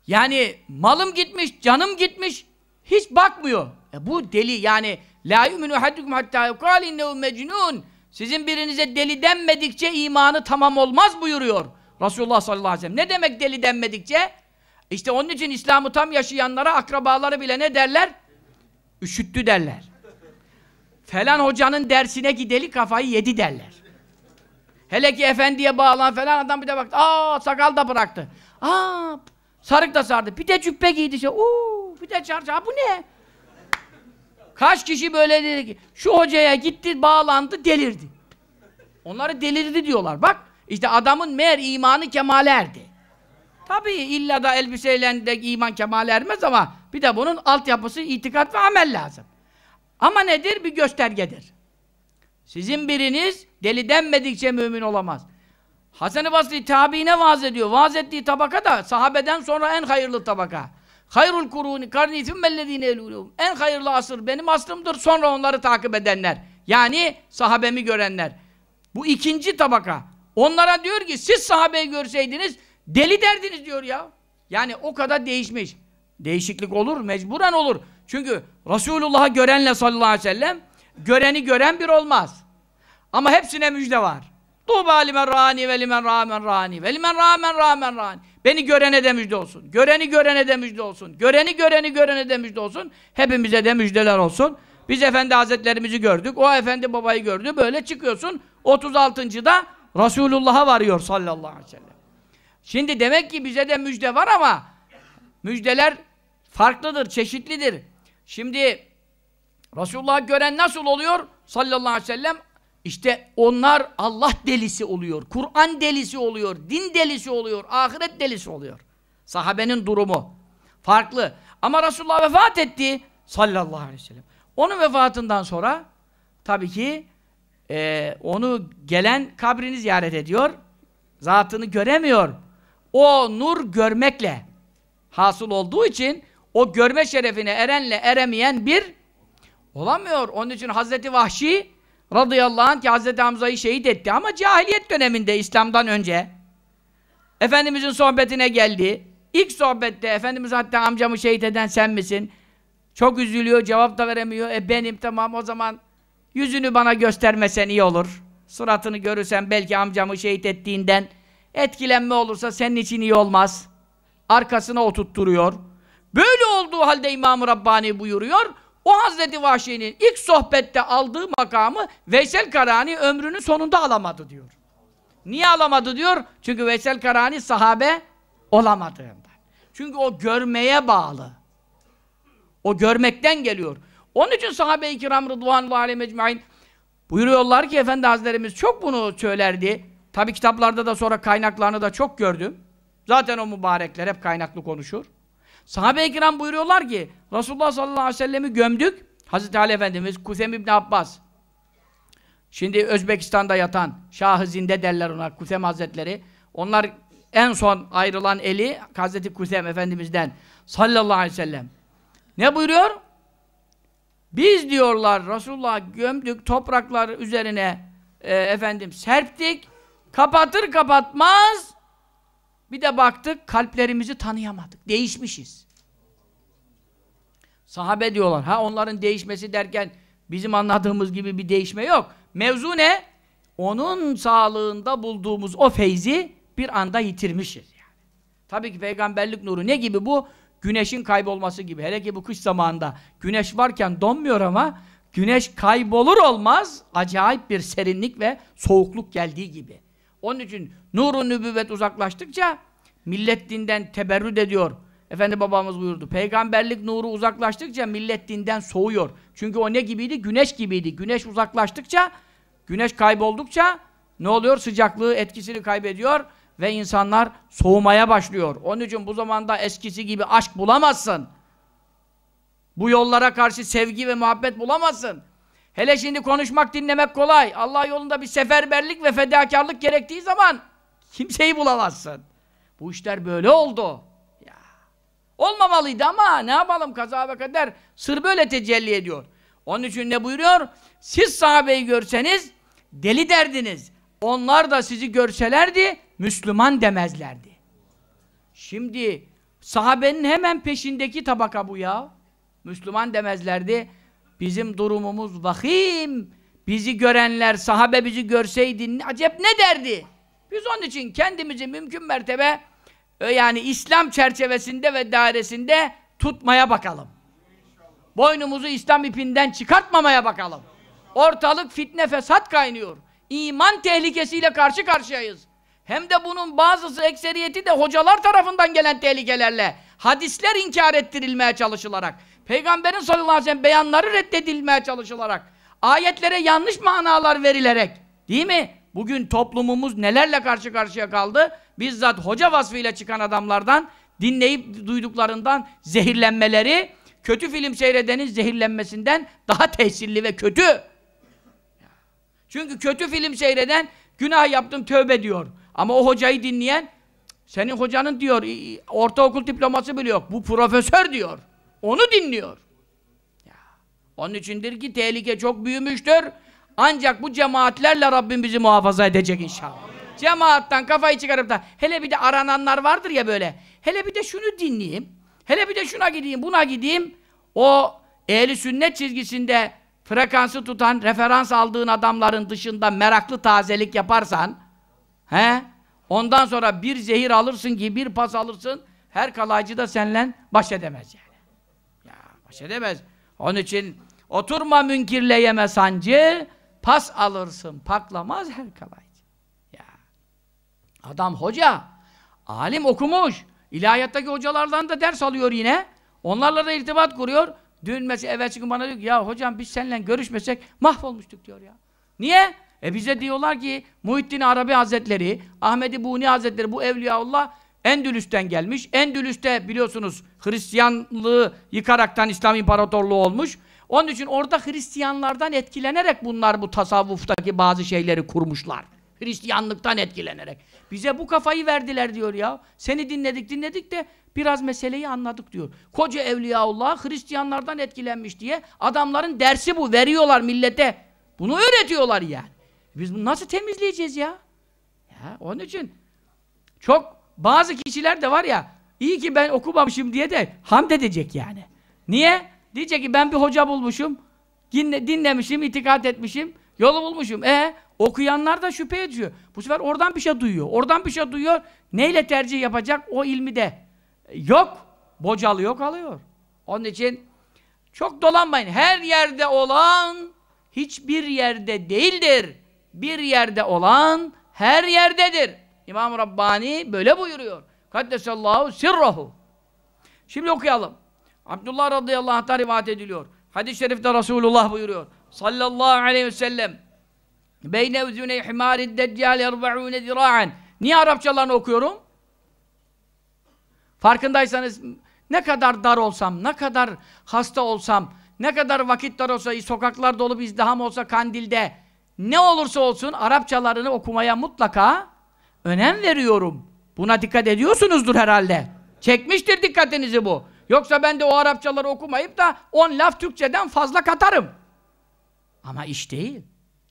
Yani malım gitmiş, canım gitmiş. Hiç bakmıyor. E bu deli yani la yu'minu haddukum hatta yuqal innehu mecnun. Sizin birinize deli denmedikçe imanı tamam olmaz buyuruyor. Resulullah sallallahu aleyhi ve sellem. Ne demek deli denmedikçe? İşte onun için İslam'ı tam yaşayanlara akrabaları bile ne derler? Üşüttü derler. Falan hocanın dersine gideli kafayı yedi derler. Hele ki efendiye bağlan falan adam bir de baktı. Aa sakal da bıraktı. Aa sarık da sardı. Bir de cübbe giydi. Şey. Oo, bir de çarşı. bu ne? Kaç kişi böyle dedi ki şu hocaya gitti bağlandı delirdi. Onları delirdi diyorlar. Bak işte adamın meğer imanı kemale erdi. Tabii illa da elbiseyle de iman kemale ermez ama bir de bunun altyapısı itikat ve amel lazım. Ama nedir? Bir göstergedir. Sizin biriniz deli denmedikçe mümin olamaz. Hasan-ı Basri tabiine vaaz ediyor. Vaaz ettiği tabaka da sahabeden sonra en hayırlı tabaka. Hayrul kuruni karni thummellezine elûlûhum. En hayırlı asır benim asrımdır. Sonra onları takip edenler. Yani sahabemi görenler. Bu ikinci tabaka. Onlara diyor ki siz sahabeyi görseydiniz deli derdiniz diyor ya. Yani o kadar değişmiş. Değişiklik olur, mecburen olur. Çünkü Resulullah'ı görenle sallallahu aleyhi ve sellem göreni gören bir olmaz. Ama hepsine müjde var. Tuğba limen rani ve limen râmen rani ve limen râmen râmen rani. Beni görene de müjde olsun. Göreni görene de müjde olsun. Göreni göreni görene de müjde olsun. Hepimize de müjdeler olsun. Biz Efendi Hazretlerimizi gördük. O Efendi Babayı gördü. Böyle çıkıyorsun. 36. da Resulullah'a varıyor sallallahu aleyhi ve sellem. Şimdi demek ki bize de müjde var ama müjdeler farklıdır, çeşitlidir. Şimdi Resulullah'ı gören nasıl oluyor? Sallallahu aleyhi ve sellem işte onlar Allah delisi oluyor, Kur'an delisi oluyor, din delisi oluyor, ahiret delisi oluyor. Sahabenin durumu farklı. Ama Resulullah vefat etti sallallahu aleyhi ve sellem. Onun vefatından sonra tabii ki e, onu gelen kabrini ziyaret ediyor. Zatını göremiyor. O nur görmekle hasıl olduğu için o görme şerefine erenle eremeyen bir olamıyor. Onun için Hazreti Vahşi radıyallahu anh ki Hazreti Hamza'yı şehit etti ama cahiliyet döneminde İslam'dan önce Efendimizin sohbetine geldi. İlk sohbette Efendimiz hatta amcamı şehit eden sen misin? Çok üzülüyor, cevap da veremiyor. E benim tamam o zaman yüzünü bana göstermesen iyi olur. Suratını görürsen belki amcamı şehit ettiğinden etkilenme olursa senin için iyi olmaz. Arkasına oturtturuyor. Böyle olduğu halde İmam-ı Rabbani buyuruyor. O Hazreti Vahşi'nin ilk sohbette aldığı makamı Veysel Karani ömrünün sonunda alamadı diyor. Niye alamadı diyor? Çünkü Veysel Karani sahabe olamadığından. Çünkü o görmeye bağlı. O görmekten geliyor. Onun için sahabe-i kiram rıdvanullahi aleyhi mecmain buyuruyorlar ki Efendi Hazretlerimiz çok bunu söylerdi. Tabi kitaplarda da sonra kaynaklarını da çok gördüm. Zaten o mübarekler hep kaynaklı konuşur. Sahabe-i kiram buyuruyorlar ki Resulullah sallallahu aleyhi ve sellemi gömdük. Hazreti Ali Efendimiz, Kusem İbni Abbas. Şimdi Özbekistan'da yatan Şah-ı Zinde derler ona Kusem Hazretleri. Onlar en son ayrılan eli Hazreti Kusem Efendimiz'den sallallahu aleyhi ve sellem. Ne buyuruyor? Biz diyorlar Resulullah gömdük topraklar üzerine e, efendim serptik. Kapatır kapatmaz bir de baktık kalplerimizi tanıyamadık. Değişmişiz. Sahabe diyorlar. Ha onların değişmesi derken bizim anladığımız gibi bir değişme yok. Mevzu ne? Onun sağlığında bulduğumuz o feyzi bir anda yitirmişiz yani. Tabii ki peygamberlik nuru ne gibi bu? Güneşin kaybolması gibi. Hele ki bu kış zamanında güneş varken donmuyor ama güneş kaybolur olmaz acayip bir serinlik ve soğukluk geldiği gibi. Onun için nuru nübüvvet uzaklaştıkça millet dinden teberrüt ediyor. Efendi babamız buyurdu. Peygamberlik nuru uzaklaştıkça millet dinden soğuyor. Çünkü o ne gibiydi? Güneş gibiydi. Güneş uzaklaştıkça, güneş kayboldukça ne oluyor? Sıcaklığı etkisini kaybediyor ve insanlar soğumaya başlıyor. Onun için bu zamanda eskisi gibi aşk bulamazsın. Bu yollara karşı sevgi ve muhabbet bulamazsın. Hele şimdi konuşmak, dinlemek kolay. Allah yolunda bir seferberlik ve fedakarlık gerektiği zaman kimseyi bulamazsın. Bu işler böyle oldu. Olmamalıydı ama ne yapalım kaza ve kader. Sır böyle tecelli ediyor. Onun için ne buyuruyor? Siz sahabeyi görseniz deli derdiniz. Onlar da sizi görselerdi Müslüman demezlerdi. Şimdi sahabenin hemen peşindeki tabaka bu ya. Müslüman demezlerdi. Bizim durumumuz vahim. Bizi görenler, sahabe bizi görseydi acep ne derdi? Biz onun için kendimizi mümkün mertebe yani İslam çerçevesinde ve dairesinde tutmaya bakalım. Boynumuzu İslam ipinden çıkartmamaya bakalım. Ortalık fitne fesat kaynıyor. İman tehlikesiyle karşı karşıyayız. Hem de bunun bazısı ekseriyeti de hocalar tarafından gelen tehlikelerle hadisler inkar ettirilmeye çalışılarak Peygamberin sallallahu aleyhi ve sellem beyanları reddedilmeye çalışılarak ayetlere yanlış manalar verilerek değil mi? Bugün toplumumuz nelerle karşı karşıya kaldı? Bizzat hoca vasfıyla çıkan adamlardan dinleyip duyduklarından zehirlenmeleri kötü film seyredenin zehirlenmesinden daha tesirli ve kötü. Çünkü kötü film seyreden günah yaptım tövbe diyor. Ama o hocayı dinleyen senin hocanın diyor ortaokul diploması bile yok. Bu profesör diyor. Onu dinliyor. Onun içindir ki tehlike çok büyümüştür. Ancak bu cemaatlerle Rabbim bizi muhafaza edecek inşallah. Cemaattan kafayı çıkarıp da hele bir de arananlar vardır ya böyle. Hele bir de şunu dinleyeyim. Hele bir de şuna gideyim, buna gideyim. O ehli sünnet çizgisinde frekansı tutan, referans aldığın adamların dışında meraklı tazelik yaparsan he? Ondan sonra bir zehir alırsın ki bir pas alırsın her kalaycı da seninle baş edemez yani. Ya baş edemez. Onun için oturma münkirle yeme sancı pas alırsın paklamaz her kalaycı. Adam hoca alim okumuş ilahiyattaki hocalardan da ders alıyor yine onlarla da irtibat kuruyor Dün mesela evvelsi gün bana diyor ki ya hocam biz seninle görüşmesek mahvolmuştuk diyor ya. Niye? E bize diyorlar ki Muhittin Arabi Hazretleri, Ahmedi Buni Hazretleri bu Evliyaullah Endülüs'ten gelmiş. Endülüs'te biliyorsunuz Hristiyanlığı yıkaraktan İslam İmparatorluğu olmuş. Onun için orada Hristiyanlardan etkilenerek bunlar bu tasavvuftaki bazı şeyleri kurmuşlar. Hristiyanlıktan etkilenerek. Bize bu kafayı verdiler diyor ya. Seni dinledik dinledik de biraz meseleyi anladık diyor. Koca Evliyaullah Hristiyanlardan etkilenmiş diye adamların dersi bu. Veriyorlar millete. Bunu öğretiyorlar yani. Biz bunu nasıl temizleyeceğiz ya? Ya onun için çok bazı kişiler de var ya iyi ki ben okumamışım diye de hamd edecek yani. Niye? Diyecek ki ben bir hoca bulmuşum. Dinle, dinlemişim, itikat etmişim. Yolu bulmuşum. E okuyanlar da şüphe ediyor. Bu sefer oradan bir şey duyuyor. Oradan bir şey duyuyor. Neyle tercih yapacak? O ilmi de yok. Bocalıyor kalıyor. Onun için çok dolanmayın. Her yerde olan hiçbir yerde değildir. Bir yerde olan her yerdedir. İmam Rabbani böyle buyuruyor. Kaddesallahu sirrahu. Şimdi okuyalım. Abdullah radıyallahu anh'ta rivayet ediliyor. Hadis-i şerifte Resulullah buyuruyor. Sallallahu aleyhi ve sellem. Beyne üzüne himârid deccal erba'ûne zirâ'en. Niye Arapçalarını okuyorum? Farkındaysanız ne kadar dar olsam, ne kadar hasta olsam, ne kadar vakit dar olsa, sokaklar dolu bir izdiham olsa kandilde, ne olursa olsun Arapçalarını okumaya mutlaka önem veriyorum. Buna dikkat ediyorsunuzdur herhalde. Çekmiştir dikkatinizi bu. Yoksa ben de o Arapçaları okumayıp da on laf Türkçeden fazla katarım. Ama iş değil.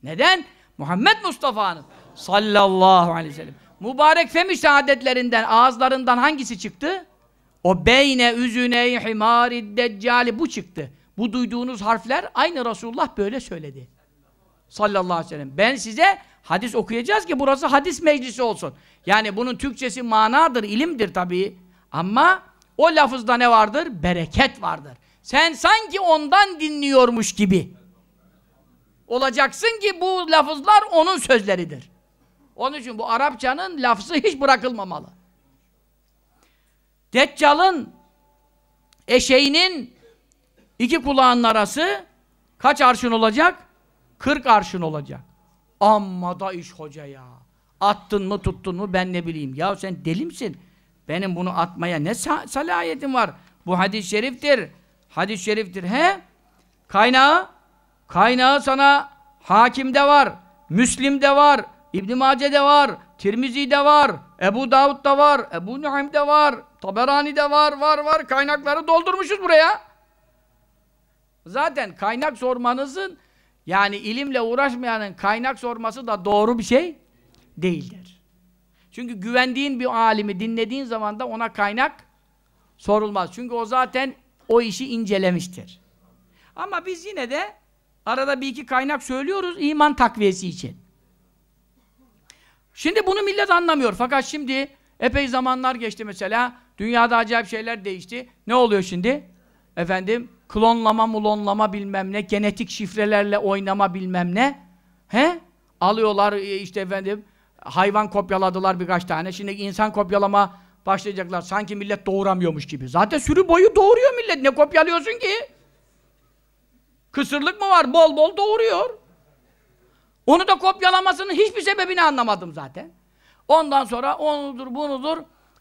Neden? Muhammed Mustafa'nın sallallahu aleyhi ve sellem. Mübarek femi saadetlerinden, ağızlarından hangisi çıktı? O beyne üzüne himari deccali bu çıktı. Bu duyduğunuz harfler aynı Resulullah böyle söyledi. Sallallahu aleyhi ve sellem. Ben size hadis okuyacağız ki burası hadis meclisi olsun. Yani bunun Türkçesi manadır, ilimdir tabii. Ama o lafızda ne vardır? Bereket vardır. Sen sanki ondan dinliyormuş gibi olacaksın ki bu lafızlar onun sözleridir. Onun için bu Arapçanın lafzı hiç bırakılmamalı. Deccal'ın eşeğinin iki kulağının arası kaç arşın olacak? 40 arşın olacak. Amma da iş hoca ya. Attın mı tuttun mu ben ne bileyim. Ya sen deli misin? Benim bunu atmaya ne sa salahiyetim var? Bu hadis-i şeriftir. Hadis-i şeriftir. He? Kaynağı? Kaynağı sana Hakim'de var, Müslim'de var, İbn Mace'de var, Tirmizi'de var, Ebu Davud'da var, Ebu Nuhaym'de var, Taberani'de var, var var. Kaynakları doldurmuşuz buraya. Zaten kaynak sormanızın yani ilimle uğraşmayanın kaynak sorması da doğru bir şey değildir. Çünkü güvendiğin bir alimi dinlediğin zaman da ona kaynak sorulmaz. Çünkü o zaten o işi incelemiştir. Ama biz yine de arada bir iki kaynak söylüyoruz iman takviyesi için. Şimdi bunu millet anlamıyor. Fakat şimdi epey zamanlar geçti mesela. Dünyada acayip şeyler değişti. Ne oluyor şimdi? Efendim klonlama mulonlama bilmem ne, genetik şifrelerle oynama bilmem ne. He? Alıyorlar e, işte efendim hayvan kopyaladılar birkaç tane. Şimdi insan kopyalama başlayacaklar. Sanki millet doğuramıyormuş gibi. Zaten sürü boyu doğuruyor millet. Ne kopyalıyorsun ki? Kısırlık mı var? Bol bol doğuruyor. Onu da kopyalamasının hiçbir sebebini anlamadım zaten. Ondan sonra onudur bunudur.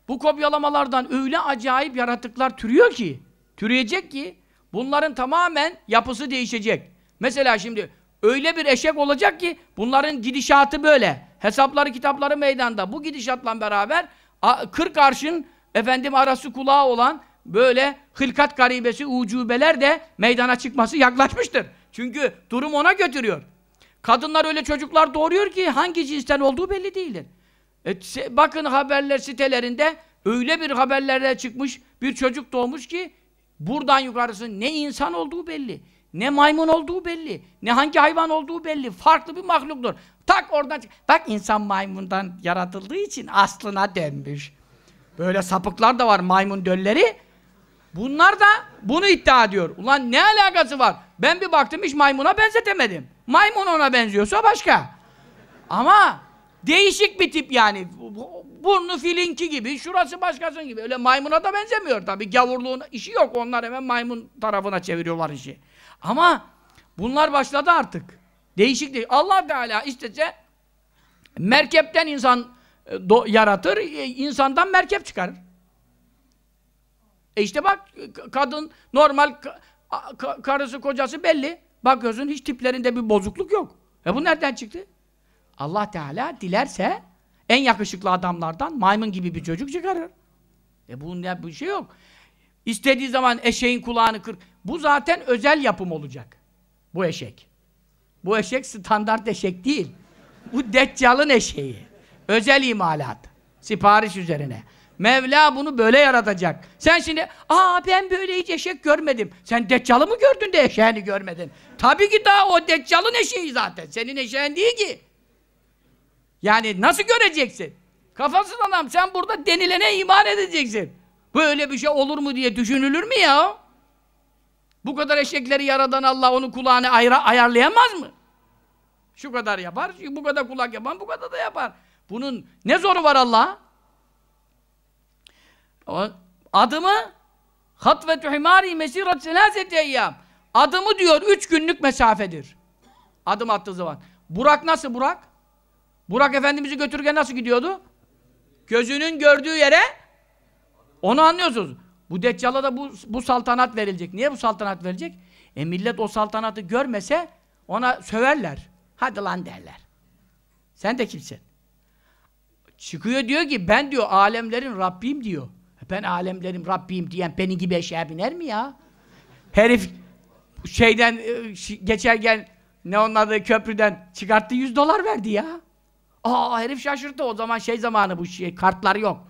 Bu kopyalamalardan öyle acayip yaratıklar türüyor ki, türeyecek ki bunların tamamen yapısı değişecek. Mesela şimdi öyle bir eşek olacak ki bunların gidişatı böyle. Hesapları kitapları meydanda. Bu gidişatla beraber 40 arşın efendim arası kulağı olan böyle hılkat garibesi ucubeler de meydana çıkması yaklaşmıştır. Çünkü durum ona götürüyor. Kadınlar öyle çocuklar doğuruyor ki hangi cinsten olduğu belli değildir. E, bakın haberler sitelerinde öyle bir haberlerde çıkmış bir çocuk doğmuş ki buradan yukarısı ne insan olduğu belli, ne maymun olduğu belli, ne hangi hayvan olduğu belli. Farklı bir mahluktur. Tak oradan bak insan maymundan yaratıldığı için aslına dönmüş. Böyle sapıklar da var maymun dölleri. Bunlar da bunu iddia ediyor. Ulan ne alakası var? Ben bir baktım hiç maymuna benzetemedim. Maymun ona benziyorsa başka. Ama değişik bir tip yani. Burnu filinki gibi, şurası başkasının gibi. Öyle maymuna da benzemiyor tabii. Gavurluğun işi yok. Onlar hemen maymun tarafına çeviriyorlar işi. Ama bunlar başladı artık. Değişik değil. Allah Teala istese merkepten insan e, yaratır, e, insandan merkep çıkarır. E işte bak kadın normal karısı kocası belli. Bakıyorsun hiç tiplerinde bir bozukluk yok. E bu nereden çıktı? Allah Teala dilerse en yakışıklı adamlardan maymun gibi bir çocuk çıkarır. E ne bir şey yok. İstediği zaman eşeğin kulağını kır. Bu zaten özel yapım olacak. Bu eşek. Bu eşek standart eşek değil. Bu deccalın eşeği. Özel imalat. Sipariş üzerine. Mevla bunu böyle yaratacak. Sen şimdi, aa ben böyle hiç eşek görmedim. Sen Deccal'ı mı gördün de eşeğini görmedin? Tabii ki daha o Deccal'ın eşeği zaten. Senin eşeğin değil ki. Yani nasıl göreceksin? Kafasız adam sen burada denilene iman edeceksin. Böyle bir şey olur mu diye düşünülür mü ya? Bu kadar eşekleri yaradan Allah onu kulağını ayra, ayarlayamaz mı? Şu kadar yapar, bu kadar kulak yapan bu kadar da yapar. Bunun ne zoru var Allah'a? Adımı hatvetü himari mesirat selâseti eyyâm. Adımı diyor üç günlük mesafedir. Adım attığı zaman. Burak nasıl Burak? Burak Efendimiz'i götürürken nasıl gidiyordu? Gözünün gördüğü yere onu anlıyorsunuz. Bu Deccal'a da bu, bu saltanat verilecek. Niye bu saltanat verilecek? E millet o saltanatı görmese ona söverler. Hadi lan derler. Sen de kimsin? Çıkıyor diyor ki ben diyor alemlerin Rabbim diyor. Ben alemlerim Rabbim diyen beni gibi eşeğe biner mi ya? Herif şeyden e, geçerken ne onun adı köprüden çıkarttı 100 dolar verdi ya. Aa herif şaşırdı o zaman şey zamanı bu şey kartlar yok.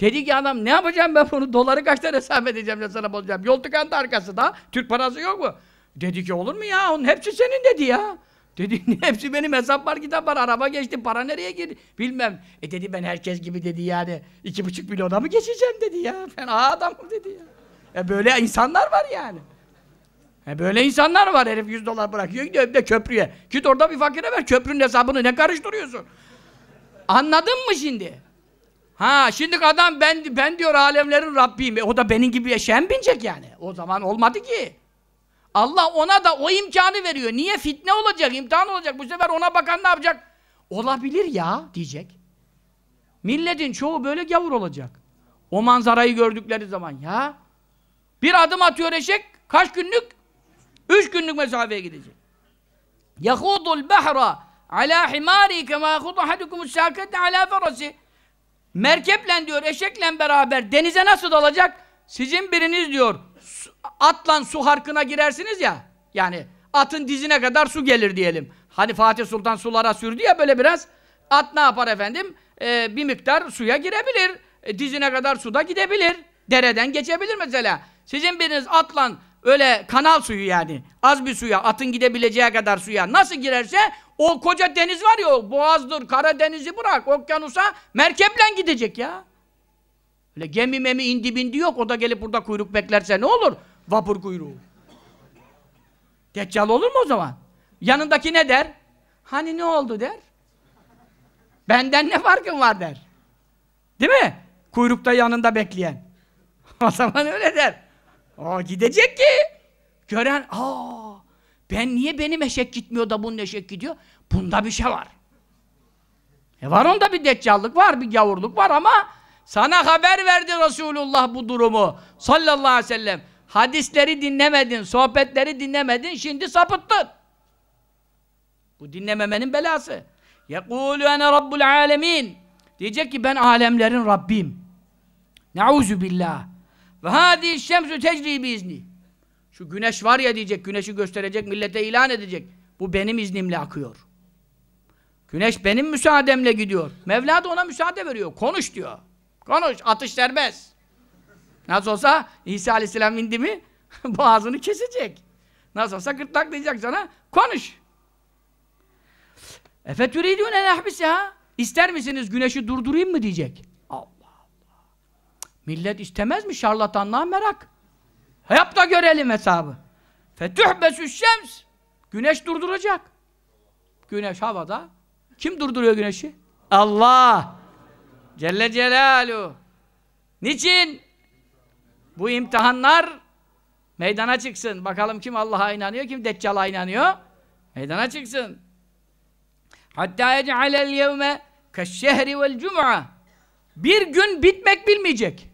Dedi ki adam ne yapacağım ben bunu doları kaçtan hesap edeceğim ne sana bulacağım. Yol tıkandı arkası da Türk parası yok mu? Dedi ki olur mu ya onun hepsi senin dedi ya. Dedi hepsi benim hesap var kitap var araba geçti para nereye girdi bilmem. E dedi ben herkes gibi dedi yani iki buçuk milyona mı geçeceğim dedi ya. Ben adamım dedi ya. E böyle insanlar var yani. E böyle insanlar var herif yüz dolar bırakıyor gidiyor bir de köprüye. Git orada bir fakire ver köprünün hesabını ne karıştırıyorsun? Anladın mı şimdi? Ha şimdi adam ben ben diyor alemlerin Rabbiyim. E, o da benim gibi yaşayan binecek yani. O zaman olmadı ki. Allah ona da o imkanı veriyor. Niye fitne olacak, imtihan olacak? Bu sefer ona bakan ne yapacak? Olabilir ya diyecek. Milletin çoğu böyle gavur olacak. O manzarayı gördükleri zaman ya. Bir adım atıyor eşek kaç günlük? Üç günlük mesafeye gidecek. Yahudul behra ala himari kema yahudu ahadukum sakete ala ferasi. Merkeple diyor eşekle beraber denize nasıl dalacak? Sizin biriniz diyor su, atla su harkına girersiniz ya. Yani atın dizine kadar su gelir diyelim. Hani Fatih Sultan sulara sürdü ya böyle biraz. At ne yapar efendim? Ee, bir miktar suya girebilir. E, dizine kadar suda gidebilir. Dereden geçebilir mesela. Sizin biriniz atla öyle kanal suyu yani az bir suya atın gidebileceği kadar suya nasıl girerse o koca deniz var ya Boğaz'dır, Karadeniz'i bırak okyanusa merkeple gidecek ya. Öyle gemi memi indi bindi yok o da gelip burada kuyruk beklerse ne olur? Vapur kuyruğu. Deccal olur mu o zaman? Yanındaki ne der? Hani ne oldu der? Benden ne farkın var der. Değil mi? Kuyrukta yanında bekleyen. *laughs* o zaman öyle der. O gidecek ki. Gören, aa ben niye benim eşek gitmiyor da bunun eşek gidiyor? Bunda bir şey var. E var onda bir deccallık var, bir gavurluk var ama sana haber verdi Resulullah bu durumu. Sallallahu aleyhi ve sellem. Hadisleri dinlemedin, sohbetleri dinlemedin, şimdi sapıttın. Bu dinlememenin belası. يَقُولُ اَنَا رَبُّ الْعَالَمِينَ Diyecek ki ben alemlerin Rabbim. Nauzu billah. Ve hâdî şemsü tecrî biizni. Şu güneş var ya diyecek, güneşi gösterecek, millete ilan edecek. Bu benim iznimle akıyor. Güneş benim müsaademle gidiyor. Mevla da ona müsaade veriyor. Konuş diyor. Konuş, atış serbest. Nasıl olsa İsa Aleyhisselam indi mi *laughs* boğazını kesecek. Nasıl olsa gırtlaklayacak sana. Konuş. Efe türidûne nehbisehâ İster misiniz güneşi durdurayım mı diyecek. Allah Allah. Millet istemez mi şarlatanlığa merak. Yap da görelim hesabı. Fetühbesü şems. Güneş durduracak. Güneş havada. Kim durduruyor güneşi? Allah. Celle Celaluhu. Niçin? Bu imtihanlar meydana çıksın. Bakalım kim Allah'a inanıyor, kim Deccal'a inanıyor. Meydana çıksın. Hatta yec'alel yevme keşşehri vel cum'a. Bir gün bitmek bilmeyecek.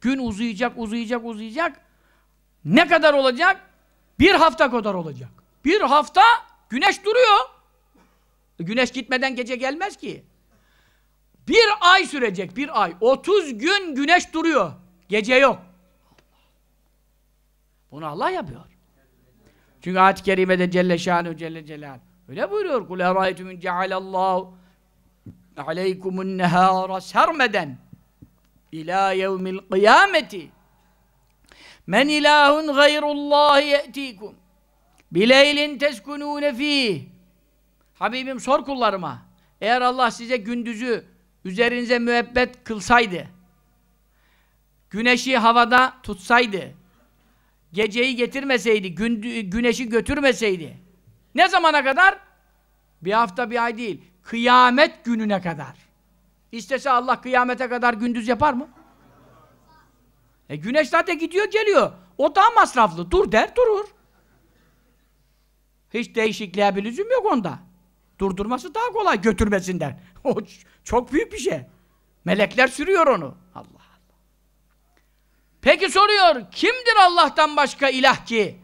Gün uzayacak, uzayacak, uzayacak. Ne kadar olacak? Bir hafta kadar olacak. Bir hafta güneş duruyor. Güneş gitmeden gece gelmez ki. Bir ay sürecek, bir ay. 30 gün güneş duruyor. Gece yok. Bunu Allah yapıyor. Çünkü ayet-i kerimede Celle Şanuhu Celle Celal öyle buyuruyor. Kul eraytum min cealallahu aleykumun nehara sermeden ila yevmil kıyameti men ilahun gayrullahi ye'tikum bileylin teskunûne fîh Habibim sor kullarıma eğer Allah size gündüzü üzerinize müebbet kılsaydı güneşi havada tutsaydı geceyi getirmeseydi, gün, güneşi götürmeseydi. Ne zamana kadar? Bir hafta, bir ay değil. Kıyamet gününe kadar. İstese Allah kıyamete kadar gündüz yapar mı? E güneş zaten gidiyor, geliyor. O daha masraflı. Dur der, durur. Hiç değişikliğe bir lüzum yok onda. Durdurması daha kolay götürmesinden. *laughs* O çok büyük bir şey. Melekler sürüyor onu. Peki soruyor, kimdir Allah'tan başka ilah ki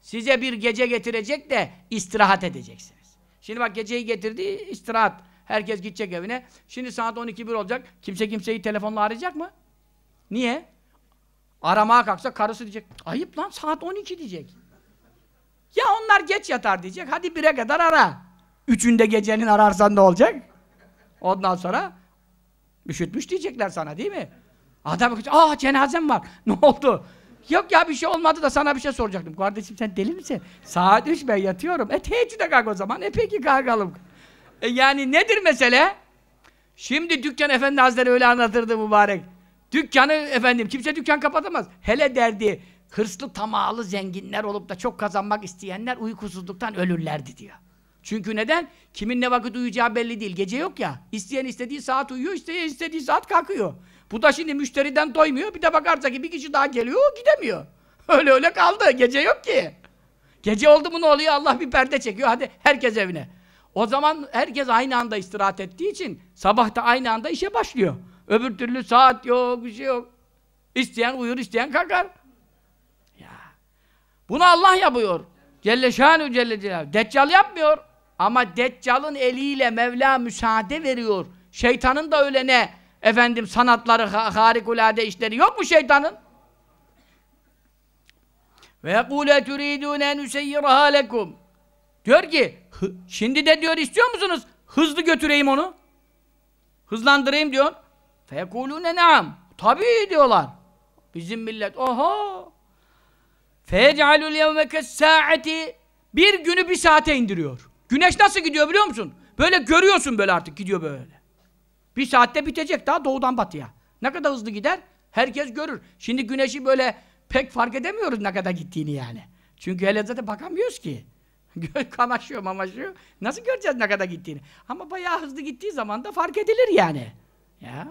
size bir gece getirecek de istirahat edeceksiniz? Şimdi bak geceyi getirdi, istirahat. Herkes gidecek evine. Şimdi saat 12.1 olacak. Kimse kimseyi telefonla arayacak mı? Niye? Aramaya kalksa karısı diyecek, ayıp lan saat 12 diyecek. Ya onlar geç yatar diyecek, hadi 1'e kadar ara. Üçünde gecenin ararsan ne olacak? Ondan sonra üşütmüş diyecekler sana değil mi? Adam bakacak, aa cenazem var. *laughs* Ne oldu? Yok ya bir şey olmadı da sana bir şey soracaktım. Kardeşim sen deli misin? Saat 3 ben yatıyorum. E teheccüde kalk o zaman. E peki kalkalım. E yani nedir mesele? Şimdi dükkan efendi hazretleri öyle anlatırdı mübarek. Dükkanı efendim kimse dükkan kapatamaz. Hele derdi hırslı tamahlı zenginler olup da çok kazanmak isteyenler uykusuzluktan ölürlerdi diyor. Çünkü neden? Kimin ne vakit uyuyacağı belli değil. Gece yok ya. İsteyen istediği saat uyuyor, isteyen istediği saat kalkıyor. Bu da şimdi müşteriden doymuyor. Bir de bakarsa ki bir kişi daha geliyor, gidemiyor. *laughs* Öyle öyle kaldı. Gece yok ki. Gece oldu mu ne oluyor? Allah bir perde çekiyor. Hadi herkes evine. O zaman herkes aynı anda istirahat ettiği için sabah da aynı anda işe başlıyor. Öbür türlü saat yok, bir şey yok. İsteyen uyur, isteyen kalkar. Ya. Bunu Allah yapıyor. Celle şanu celle celaluhu. Deccal yapmıyor. Ama Deccal'ın eliyle Mevla müsaade veriyor. Şeytanın da öyle ne? Efendim sanatları, ha harikulade işleri yok mu şeytanın? Ve yekûle turidûne en üseyyirahâ lekum. Diyor ki, şimdi de diyor istiyor musunuz? Hızlı götüreyim onu. Hızlandırayım diyor. Feyekulûne ne'am. Tabii diyorlar. Bizim millet, oha. Feyec'alul yevme kessaati. Bir günü bir saate indiriyor. Güneş nasıl gidiyor biliyor musun? Böyle görüyorsun böyle artık gidiyor böyle. Bir saatte bitecek daha doğudan batıya. Ne kadar hızlı gider? Herkes görür. Şimdi güneşi böyle pek fark edemiyoruz ne kadar gittiğini yani. Çünkü hele zaten bakamıyoruz ki. *laughs* Kamaşıyor mamaşıyor. Nasıl göreceğiz ne kadar gittiğini? Ama bayağı hızlı gittiği zaman da fark edilir yani. Ya.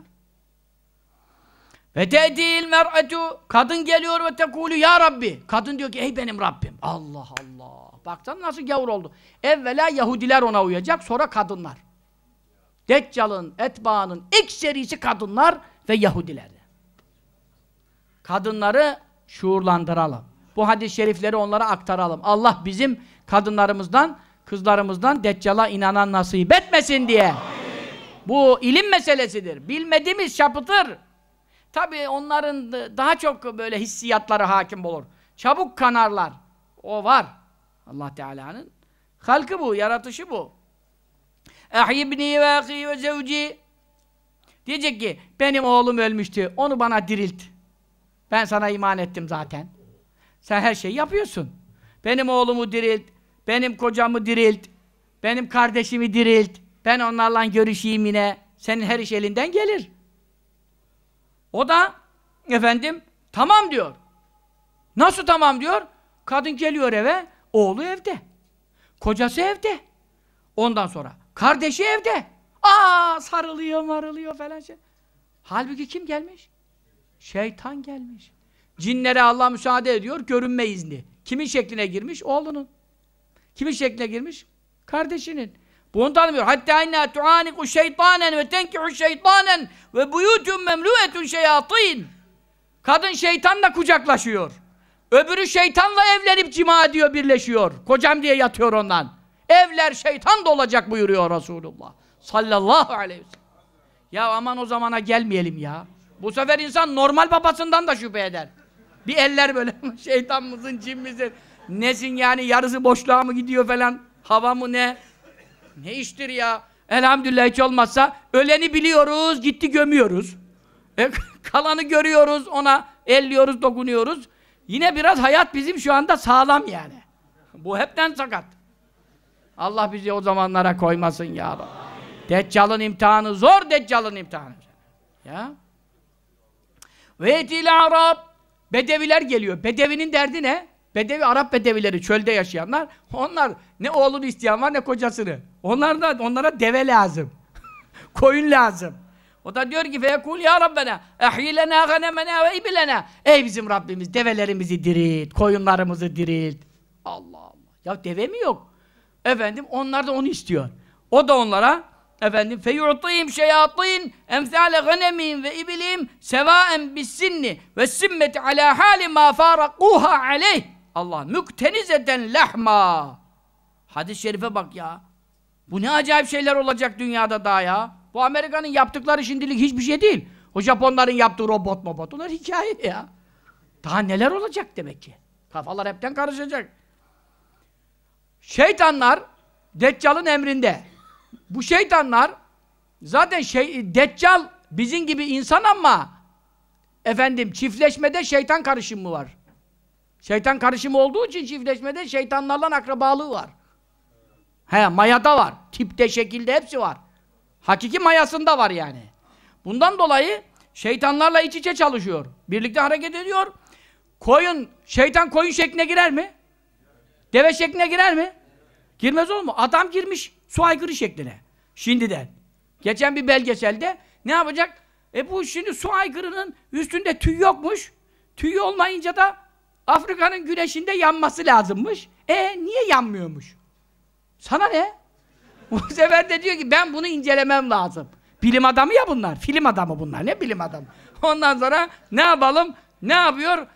Ve te'dil mer'etu kadın geliyor ve tekulu ya Rabbi. Kadın diyor ki ey benim Rabbim. Allah Allah. Baksana nasıl gavur oldu. Evvela Yahudiler ona uyacak sonra kadınlar. Deccal'ın, etbaanın ilk serisi kadınlar ve Yahudiler. Kadınları şuurlandıralım. Bu hadis-i şerifleri onlara aktaralım. Allah bizim kadınlarımızdan, kızlarımızdan Deccal'a inanan nasip etmesin diye. Bu ilim meselesidir. Bilmediğimiz şapıtır. Tabii onların daha çok böyle hissiyatları hakim olur. Çabuk kanarlar. O var. Allah Teala'nın halkı bu, yaratışı bu. Ehibni ve ahi ve zevci Diyecek ki, benim oğlum ölmüştü, onu bana dirilt. Ben sana iman ettim zaten. Sen her şeyi yapıyorsun. Benim oğlumu dirilt, benim kocamı dirilt, benim kardeşimi dirilt, ben onlarla görüşeyim yine. Senin her iş elinden gelir. O da efendim tamam diyor. Nasıl tamam diyor? Kadın geliyor eve, oğlu evde. Kocası evde. Ondan sonra kardeşi evde. Aa sarılıyor marılıyor falan şey. Halbuki kim gelmiş? Şeytan gelmiş. Cinlere Allah müsaade ediyor, görünme izni. Kimin şekline girmiş? Oğlunun. Kimin şekline girmiş? Kardeşinin. Bunu tanımıyor. Hatta inna tuaniku şeytanen ve tenkihu şeytanen ve buyutun memluetun şeyatin. Kadın şeytanla kucaklaşıyor. Öbürü şeytanla evlenip cima ediyor, birleşiyor. Kocam diye yatıyor ondan. Evler şeytan dolacak buyuruyor Resulullah. Sallallahu aleyhi ve sellem. Ya aman o zamana gelmeyelim ya. Bu sefer insan normal babasından da şüphe eder. Bir eller böyle *laughs* şeytan mısın, cin misin? Nesin yani yarısı boşluğa mı gidiyor falan? Hava mı ne? Ne iştir ya? Elhamdülillah hiç olmazsa öleni biliyoruz, gitti gömüyoruz. E, *laughs* kalanı görüyoruz, ona elliyoruz, dokunuyoruz. Yine biraz hayat bizim şu anda sağlam yani. Bu hepten sakat. Allah bizi o zamanlara koymasın ya Rabbi. Deccal'ın imtihanı zor, Deccal'ın imtihanı. Ya. Ve etil Arap Bedeviler geliyor. Bedevinin derdi ne? Bedevi, Arap bedevileri, çölde yaşayanlar, onlar ne oğlunu isteyen var ne kocasını. Onlar da, onlara deve lazım. *laughs* Koyun lazım. O da diyor ki feyekul ya Rabbena ehyilena ghanemena ve ibilena Ey bizim Rabbimiz develerimizi dirilt, koyunlarımızı dirilt. Allah Allah. Ya deve mi yok? Efendim onlar da onu istiyor. O da onlara efendim feyu'tîm şeyatîn emsâle ghanemîn ve ibilim sevâen bis-sinni ve simmeti alâ hâli mâ fârakûhâ aleyh Allah müktenizeten lehma Hadis-i şerife bak ya. Bu ne acayip şeyler olacak dünyada daha ya. Bu Amerika'nın yaptıkları şimdilik hiçbir şey değil. O Japonların yaptığı robot mobot. Onlar hikaye ya. Daha neler olacak demek ki. Kafalar hepten karışacak. Şeytanlar Deccal'ın emrinde. Bu şeytanlar zaten şey, Deccal bizim gibi insan ama efendim çiftleşmede şeytan karışımı var. Şeytan karışımı olduğu için çiftleşmede şeytanlarla akrabalığı var. He, mayada var. Tipte, şekilde hepsi var. Hakiki mayasında var yani. Bundan dolayı şeytanlarla iç içe çalışıyor. Birlikte hareket ediyor. Koyun, şeytan koyun şekline girer mi? Deve şekline girer mi? Girmez olur mu? Adam girmiş su aygırı şekline. Şimdiden. Geçen bir belgeselde ne yapacak? E bu şimdi su aygırının üstünde tüy yokmuş. Tüy olmayınca da Afrika'nın güneşinde yanması lazımmış. E niye yanmıyormuş? Sana ne? Bu *laughs* sefer de diyor ki ben bunu incelemem lazım. Bilim adamı ya bunlar. Film adamı bunlar. Ne bilim adamı? Ondan sonra ne yapalım? Ne yapıyor?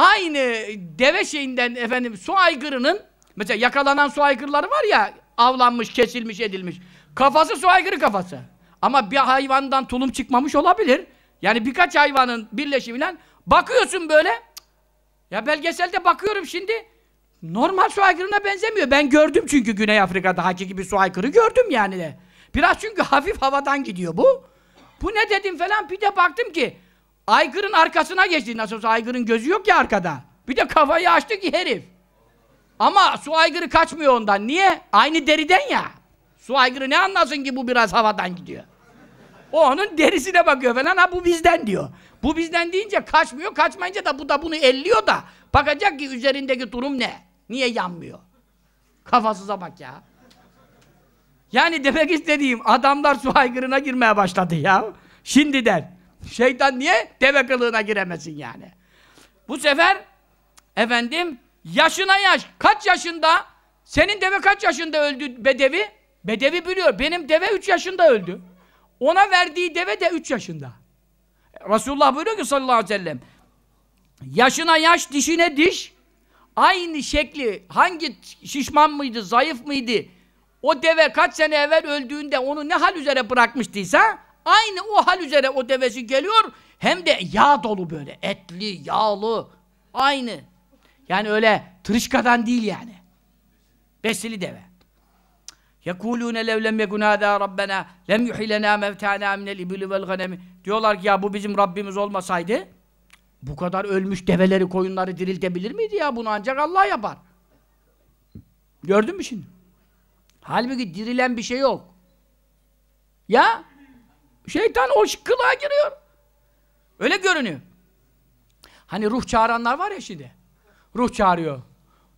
Aynı deve şeyinden efendim su aygırının mesela yakalanan su aygırları var ya avlanmış, kesilmiş, edilmiş. Kafası su aygırı kafası. Ama bir hayvandan tulum çıkmamış olabilir. Yani birkaç hayvanın birleşimiyle bakıyorsun böyle ya belgeselde bakıyorum şimdi normal su aygırına benzemiyor. Ben gördüm çünkü Güney Afrika'da hakiki bir su aygırı gördüm yani de. Biraz çünkü hafif havadan gidiyor bu. Bu ne dedim falan bir de baktım ki aygırın arkasına geçti. Nasıl olsa aygırın gözü yok ya arkada. Bir de kafayı açtı ki herif. Ama su aygırı kaçmıyor ondan. Niye? Aynı deriden ya. Su aygırı ne anlasın ki bu biraz havadan gidiyor. O onun derisine bakıyor falan. Ha bu bizden diyor. Bu bizden deyince kaçmıyor. Kaçmayınca da bu da bunu elliyor da. Bakacak ki üzerindeki durum ne? Niye yanmıyor? Kafasıza bak ya. Yani demek istediğim adamlar su aygırına girmeye başladı ya. Şimdiden. Şeytan niye deve kılığına giremesin yani? Bu sefer efendim yaşına yaş. Kaç yaşında? Senin deve kaç yaşında öldü bedevi? Bedevi biliyor. Benim deve 3 yaşında öldü. Ona verdiği deve de 3 yaşında. Resulullah buyuruyor ki sallallahu aleyhi ve sellem yaşına yaş, dişine diş aynı şekli hangi şişman mıydı, zayıf mıydı o deve kaç sene evvel öldüğünde onu ne hal üzere bırakmıştıysa aynı o hal üzere o devesi geliyor hem de yağ dolu böyle etli, yağlı aynı. Yani öyle tırışkadan değil yani. Besili deve. يَقُولُونَ لَوْ لَمْ يَكُنْ هَذَا رَبَّنَا لَمْ يُحِلَنَا مَوْتَانَا مِنَ الْاِبِلِ وَالْغَنَمِ Diyorlar ki ya bu bizim Rabbimiz olmasaydı bu kadar ölmüş develeri, koyunları diriltebilir miydi ya? Bunu ancak Allah yapar. Gördün mü şimdi? Halbuki dirilen bir şey yok. Ya şeytan o kılığa giriyor. Öyle görünüyor. Hani ruh çağıranlar var ya şimdi. Ruh çağırıyor.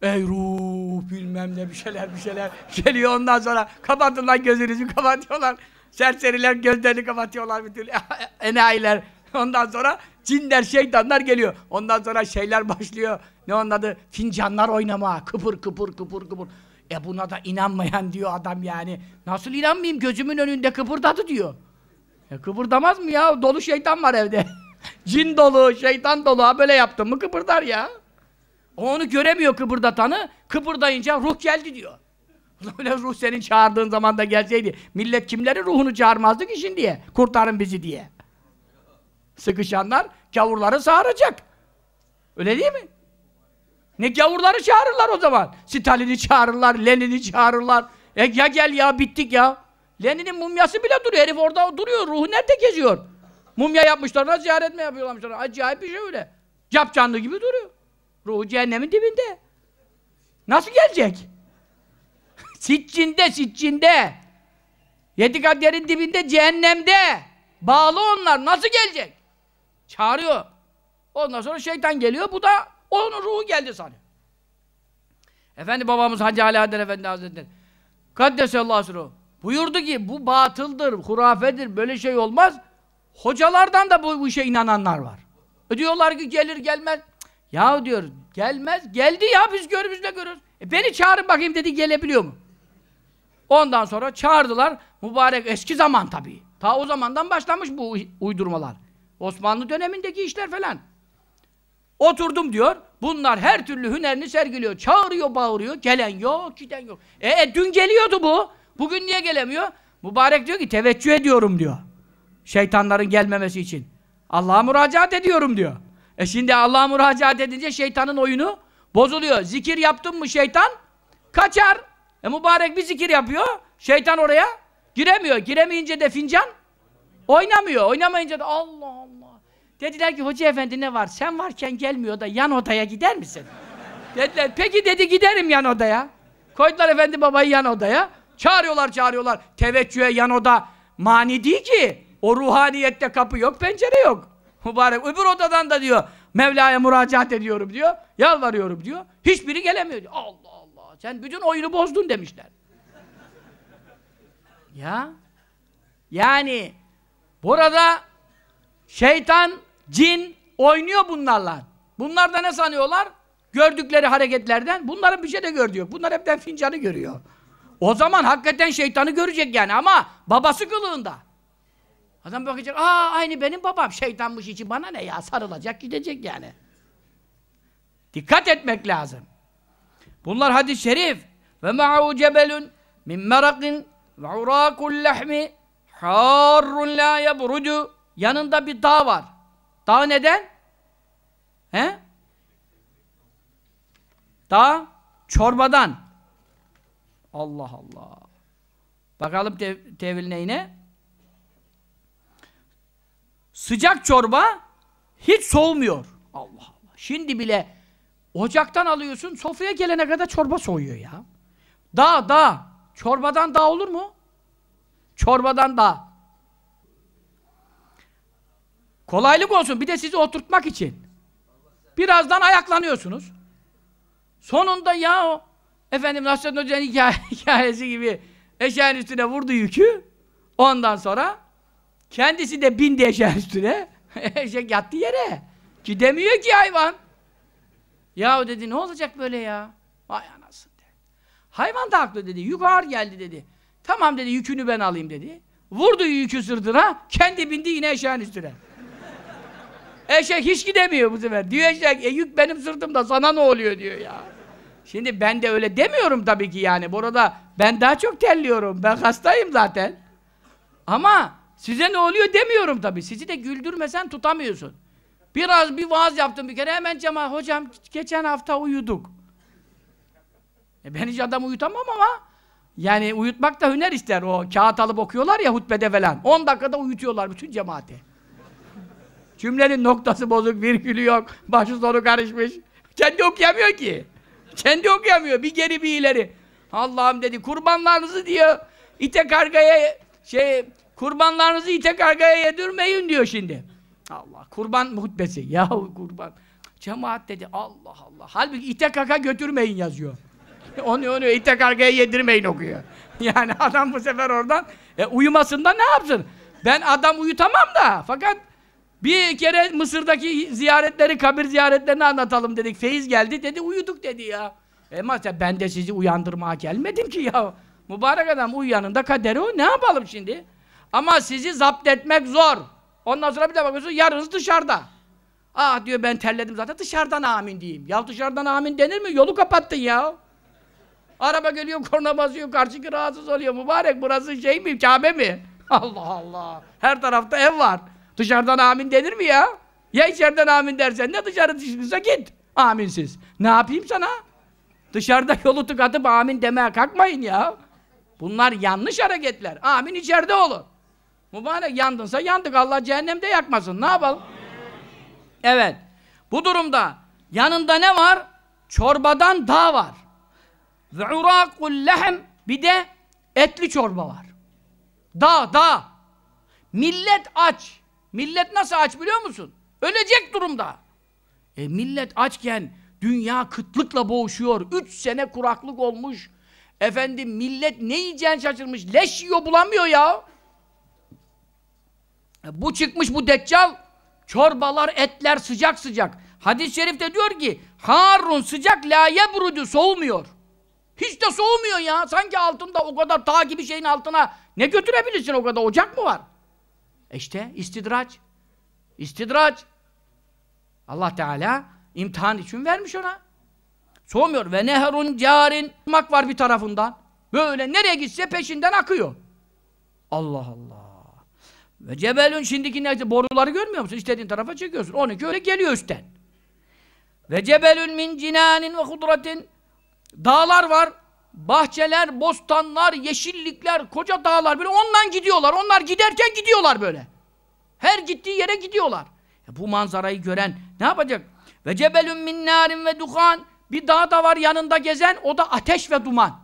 Ey ruh bilmem ne bir şeyler bir şeyler geliyor ondan sonra kapatın lan gözünüzü kapatıyorlar. Serseriler gözlerini kapatıyorlar bütün *laughs* enayiler. Ondan sonra cinler, şeytanlar geliyor. Ondan sonra şeyler başlıyor. Ne onun adı? Fincanlar oynama. Kıpır kıpır kıpır kıpır. E buna da inanmayan diyor adam yani. Nasıl inanmayayım? Gözümün önünde kıpırdadı diyor. E kıpırdamaz mı ya? Dolu şeytan var evde. *laughs* Cin dolu, şeytan dolu. Ha böyle yaptın mı kıpırdar ya. O onu göremiyor kıpırdatanı. Kıpırdayınca ruh geldi diyor. *laughs* Öyle ruh senin çağırdığın zaman da gelseydi. Millet kimlerin ruhunu çağırmazdı ki şimdiye? Kurtarın bizi diye. Sıkışanlar gavurları sağıracak. Öyle değil mi? Ne gavurları çağırırlar o zaman. Stalin'i çağırırlar, Lenin'i çağırırlar. E ya gel ya bittik ya. Lenin'in mumyası bile duruyor. Herif orada duruyor. Ruhu nerede geziyor? Mumya yapmışlar da ziyaret mi yapıyorlarmışlar? Acayip bir şey öyle. Cap canlı gibi duruyor. Ruhu cehennemin dibinde. Nasıl gelecek? *laughs* Siccinde, siccinde. Yedi yerin dibinde, cehennemde. Bağlı onlar. Nasıl gelecek? Çağırıyor. Ondan sonra şeytan geliyor. Bu da onun ruhu geldi sanıyor. Efendi babamız Hacı Ali Adel Efendi Hazretleri Kaddesallahu sırrı buyurdu ki bu batıldır, hurafedir, böyle şey olmaz. Hocalardan da bu, bu işe inananlar var. E diyorlar ki gelir gelmez. Ya diyor gelmez. Geldi ya biz görümüzle görüyoruz. E beni çağırın bakayım dedi gelebiliyor mu? Ondan sonra çağırdılar. Mübarek eski zaman tabii. Ta o zamandan başlamış bu uydurmalar. Osmanlı dönemindeki işler falan. Oturdum diyor. Bunlar her türlü hünerini sergiliyor. Çağırıyor, bağırıyor. Gelen yok, giden yok. E, e dün geliyordu bu. Bugün niye gelemiyor? Mübarek diyor ki teveccüh ediyorum diyor. Şeytanların gelmemesi için. Allah'a müracaat ediyorum diyor. E şimdi Allah'a müracaat edince şeytanın oyunu bozuluyor. Zikir yaptın mı şeytan kaçar. E mübarek bir zikir yapıyor. Şeytan oraya giremiyor. Giremeyince de fincan oynamıyor. Oynamayınca da Allah Allah. Dediler ki hoca efendi ne var? Sen varken gelmiyor da yan odaya gider misin? Dediler peki dedi giderim yan odaya. Koydular efendi babayı yan odaya. Çağırıyorlar çağırıyorlar. Teveccühe yan oda mani değil ki. O ruhaniyette kapı yok pencere yok. Mübarek öbür odadan da diyor Mevla'ya müracaat ediyorum diyor. Yalvarıyorum diyor. Hiçbiri gelemiyor diyor. Allah Allah. Sen bütün oyunu bozdun demişler. Ya. Yani burada şeytan, cin oynuyor bunlarla. Bunlar da ne sanıyorlar? Gördükleri hareketlerden bunların bir şey de gördüğü yok. Bunlar hepten fincanı görüyor. O zaman hakikaten şeytanı görecek yani ama babası kılığında. Adam bakacak, aa aynı benim babam şeytanmış içi bana ne ya sarılacak gidecek yani. Dikkat etmek lazım. Bunlar hadis-i şerif. Ve ma'u cebelun min merakin ve urakul lehmi harrun la yebrudu. Yanında bir dağ var. Dağ neden? He? Dağ çorbadan. Allah Allah. Bakalım tev tevil neyine? Sıcak çorba hiç soğumuyor. Allah Allah. Şimdi bile ocaktan alıyorsun, sofraya gelene kadar çorba soğuyor ya. Dağ, dağ. Çorbadan dağ olur mu? Çorbadan dağ. Kolaylık olsun. Bir de sizi oturtmak için. Birazdan ayaklanıyorsunuz. Sonunda ya o efendim Nasrettin Hoca'nın hikaye, *laughs* hikayesi gibi eşeğin üstüne vurdu yükü. Ondan sonra kendisi de bindi eşeğin üstüne. *laughs* Eşek yattı yere. Gidemiyor ki hayvan. Ya dedi ne olacak böyle ya? Vay anasın dedi. Hayvan da haklı dedi. Yük ağır geldi dedi. Tamam dedi yükünü ben alayım dedi. Vurdu yükü sırtına. Kendi bindi yine eşeğin üstüne. *laughs* Eşek hiç gidemiyor bu sefer. Diyor eşek, e, yük benim sırtımda sana ne oluyor diyor ya. Şimdi ben de öyle demiyorum tabii ki yani. Burada ben daha çok terliyorum. Ben hastayım zaten. Ama size ne oluyor demiyorum tabii. Sizi de güldürmesen tutamıyorsun. Biraz bir vaaz yaptım bir kere hemen cemaat. Hocam geçen hafta uyuduk. E ben hiç adam uyutamam ama yani uyutmak da hüner ister. O kağıt alıp okuyorlar ya hutbede falan. 10 dakikada uyutuyorlar bütün cemaati. Cümlenin noktası bozuk, virgülü yok, başı sonu karışmış. Kendi okuyamıyor ki. Kendi okuyamıyor. Bir geri bir ileri. Allah'ım dedi kurbanlarınızı diyor ite kargaya şey kurbanlarınızı ite kargaya yedirmeyin diyor şimdi. Allah kurban hutbesi. Yahu kurban. Cemaat dedi Allah Allah. Halbuki ite kaka götürmeyin yazıyor. *laughs* onu onu ite kargaya yedirmeyin okuyor. *laughs* Yani adam bu sefer oradan e, uyumasında ne yapsın? Ben adam uyutamam da fakat bir kere Mısır'daki ziyaretleri, kabir ziyaretlerini anlatalım dedik. Feyiz geldi dedi, uyuduk dedi ya. E mesela ben de sizi uyandırmaya gelmedim ki ya. Mübarek adam uyuyanında kaderi o. Ne yapalım şimdi? Ama sizi zapt etmek zor. Ondan sonra bir de bakıyorsun yarınız dışarıda. Ah diyor ben terledim zaten dışarıdan amin diyeyim. Ya dışarıdan amin denir mi? Yolu kapattın ya. Araba geliyor korna basıyor karşıki rahatsız oluyor. Mübarek burası şey mi Kabe mi? *laughs* Allah Allah. Her tarafta ev var. Dışarıdan amin denir mi ya? Ya içeriden amin dersen ne dışarı çıkırsa git. Aminsiz. Ne yapayım sana? Dışarıda yolu tıkatıp amin demeye kalkmayın ya. Bunlar yanlış hareketler. Amin içeride olur. Mübarek yandınsa yandık. Allah cehennemde yakmasın. Ne yapalım? Evet. Bu durumda yanında ne var? Çorbadan dağ var. Ve urakul lehem bir de etli çorba var. Dağ, dağ. Millet aç. Millet nasıl aç biliyor musun? Ölecek durumda. E millet açken dünya kıtlıkla boğuşuyor. Üç sene kuraklık olmuş. Efendim millet ne yiyeceğini şaşırmış. Leş yiyor bulamıyor ya. E, bu çıkmış bu deccal. Çorbalar, etler sıcak sıcak. Hadis-i şerifte diyor ki Harun sıcak la yebrudu soğumuyor. Hiç de soğumuyor ya. Sanki altında o kadar dağ gibi şeyin altına ne götürebilirsin o kadar ocak mı var? E işte istidraç. İstidraç. Allah Teala imtihan için vermiş ona. Soğumuyor. Ve neherun carin mak var bir tarafından. Böyle nereye gitse peşinden akıyor. Allah Allah. Ve cebelün şimdiki ne? Boruları görmüyor musun? İstediğin tarafa çekiyorsun. Onunki öyle geliyor üstten. Ve cebelün min cinanin ve hudratin dağlar var. Bahçeler, bostanlar, yeşillikler, koca dağlar böyle ondan gidiyorlar. Onlar giderken gidiyorlar böyle. Her gittiği yere gidiyorlar. Ya bu manzarayı gören ne yapacak? Ve cebelün min narin ve duhan bir dağ da var yanında gezen o da ateş ve duman.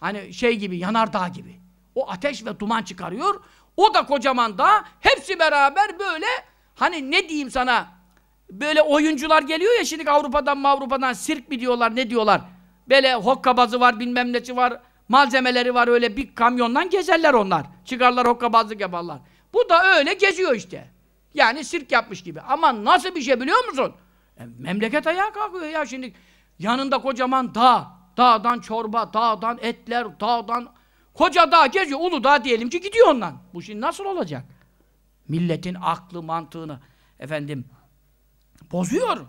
Hani şey gibi yanardağ gibi. O ateş ve duman çıkarıyor. O da kocaman dağ. Hepsi beraber böyle hani ne diyeyim sana böyle oyuncular geliyor ya şimdi Avrupa'dan Avrupa'dan sirk mi diyorlar ne diyorlar. Böyle hokkabazı var, bilmem nesi var, malzemeleri var öyle bir kamyondan gezerler onlar. Çıkarlar hokkabazlık yaparlar. Bu da öyle geziyor işte. Yani sirk yapmış gibi. Ama nasıl bir şey biliyor musun? E, memleket ayağa kalkıyor ya şimdi. Yanında kocaman dağ, dağdan çorba, dağdan etler, dağdan koca dağ geziyor. Ulu dağ diyelim ki gidiyor ondan. Bu şimdi nasıl olacak? Milletin aklı, mantığını efendim bozuyor.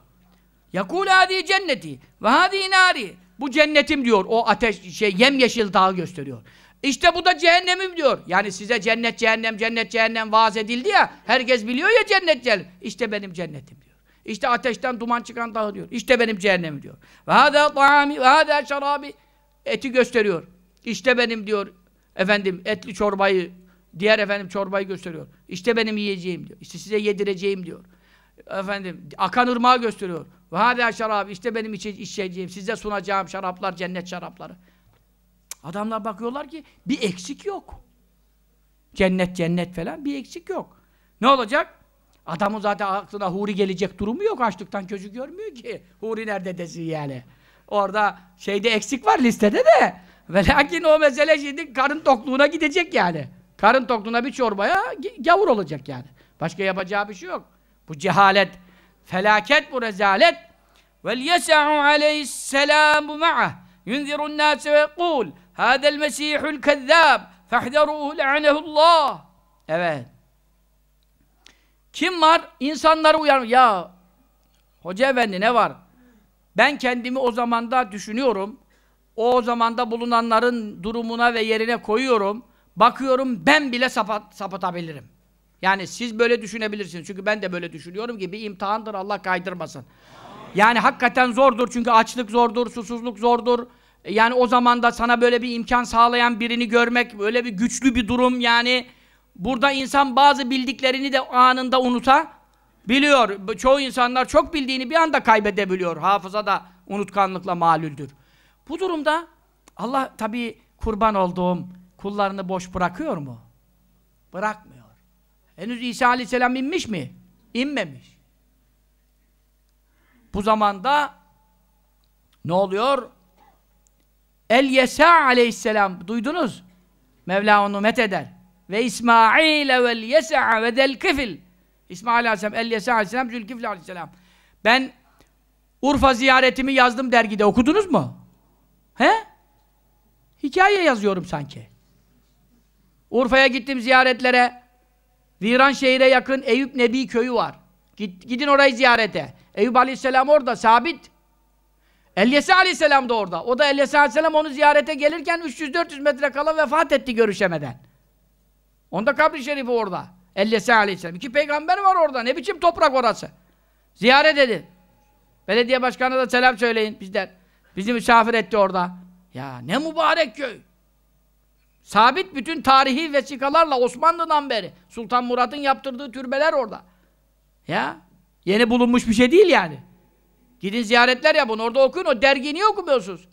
Yakul hadi cenneti ve hadi nari. Bu cennetim diyor. O ateş şey yemyeşil dağı gösteriyor. İşte bu da cehennemim diyor. Yani size cennet cehennem cennet cehennem vaaz edildi ya. Herkes biliyor ya cennet cehennem. İşte benim cennetim diyor. İşte ateşten duman çıkan dağı diyor. İşte benim cehennemim diyor. Ve hada taami ve hada şarabi. Eti gösteriyor. İşte benim diyor efendim etli çorbayı diğer efendim çorbayı gösteriyor. İşte benim yiyeceğim diyor. İşte size yedireceğim diyor. Efendim akan ırmağı gösteriyor. Ve hâdâ şarab, işte benim içe, içeceğim, size sunacağım şaraplar, cennet şarapları. Adamlar bakıyorlar ki bir eksik yok. Cennet cennet falan bir eksik yok. Ne olacak? Adamın zaten aklına huri gelecek durumu yok. Açlıktan gözü görmüyor ki. Huri nerede desin yani. Orada şeyde eksik var listede de. Ve lakin o mesele şimdi karın tokluğuna gidecek yani. Karın tokluğuna bir çorbaya gavur olacak yani. Başka yapacağı bir şey yok. Bu cehalet, felaket bu rezalet. Vel yes'u aleyhisselamu ma'ah yunzirun nâse ve yekûl hâdel mesîhul kezzâb fehderûhu le'anehullah. Evet. Kim var? İnsanları uyar. Ya Hoca efendi ne var? Ben kendimi o zamanda düşünüyorum. O zamanda bulunanların durumuna ve yerine koyuyorum. Bakıyorum ben bile sapat, sapatabilirim. Yani siz böyle düşünebilirsiniz. Çünkü ben de böyle düşünüyorum ki bir imtihandır Allah kaydırmasın. Yani hakikaten zordur çünkü açlık zordur, susuzluk zordur. Yani o zaman da sana böyle bir imkan sağlayan birini görmek, böyle bir güçlü bir durum yani. Burada insan bazı bildiklerini de anında unuta biliyor. Çoğu insanlar çok bildiğini bir anda kaybedebiliyor. Hafıza da unutkanlıkla malüldür. Bu durumda Allah tabii kurban olduğum kullarını boş bırakıyor mu? Bırakmıyor. Henüz İsa Aleyhisselam inmiş mi? İnmemiş. Bu zamanda ne oluyor? El-Yesa Aleyhisselam duydunuz? Mevla onu met eder. Ve İsmail vel Yesa ve del Kifil. İsmail Aleyhisselam, El-Yesa Aleyhisselam, Zülkifil Aleyhisselam. Ben Urfa ziyaretimi yazdım dergide. Okudunuz mu? He? Hikaye yazıyorum sanki. Urfa'ya gittim ziyaretlere. Viran şehire yakın Eyüp Nebi köyü var. Gidin orayı ziyarete. Eyüp Aleyhisselam orada, sabit. Elyesa Aleyhisselam da orada. O da Elyesa Aleyhisselam onu ziyarete gelirken 300-400 metre kala vefat etti görüşemeden. Onda kabri şerifi orada. Elyesa Aleyhisselam. İki peygamber var orada. Ne biçim toprak orası? Ziyaret edin. Belediye başkanına da selam söyleyin bizden. Bizi misafir etti orada. Ya ne mübarek köy. Sabit bütün tarihi vesikalarla Osmanlı'dan beri. Sultan Murat'ın yaptırdığı türbeler orada. Ya yeni bulunmuş bir şey değil yani. Gidin ziyaretler yapın. Orada okuyun. O dergiyi niye okumuyorsunuz?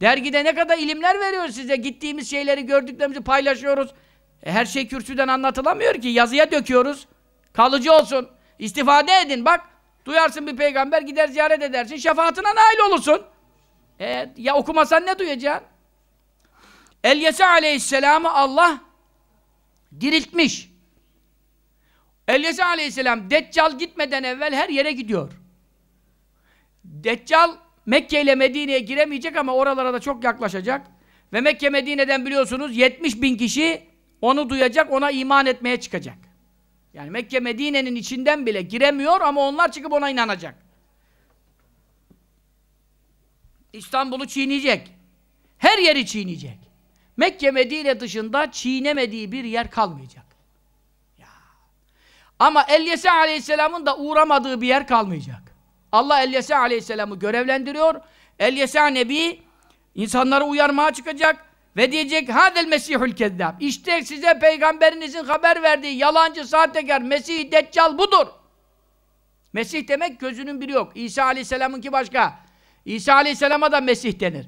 Dergide ne kadar ilimler veriyor size. Gittiğimiz şeyleri, gördüklerimizi paylaşıyoruz. E, her şey kürsüden anlatılamıyor ki. Yazıya döküyoruz. Kalıcı olsun. İstifade edin. Bak, duyarsın bir peygamber, gider ziyaret edersin. Şefaatine nail olursun. E, ya okumasan ne duyacaksın? Elyesa aleyhisselamı Allah diriltmiş. Elyesa aleyhisselam Deccal gitmeden evvel her yere gidiyor. Deccal Mekke ile Medine'ye giremeyecek ama oralara da çok yaklaşacak. Ve Mekke Medine'den biliyorsunuz 70 bin kişi onu duyacak, ona iman etmeye çıkacak. Yani Mekke Medine'nin içinden bile giremiyor ama onlar çıkıp ona inanacak. İstanbul'u çiğneyecek. Her yeri çiğneyecek. Mekke Medine dışında çiğnemediği bir yer kalmayacak. Ya. Ama Elyese Aleyhisselam'ın da uğramadığı bir yer kalmayacak. Allah Elyese Aleyhisselam'ı görevlendiriyor. Elyese Nebi insanları uyarmaya çıkacak ve diyecek Hadel Mesihül Kezzab. İşte size peygamberinizin haber verdiği yalancı sahtekar Mesih Deccal budur. Mesih demek gözünün biri yok. İsa Aleyhisselam'ınki başka. İsa Aleyhisselam'a da Mesih denir.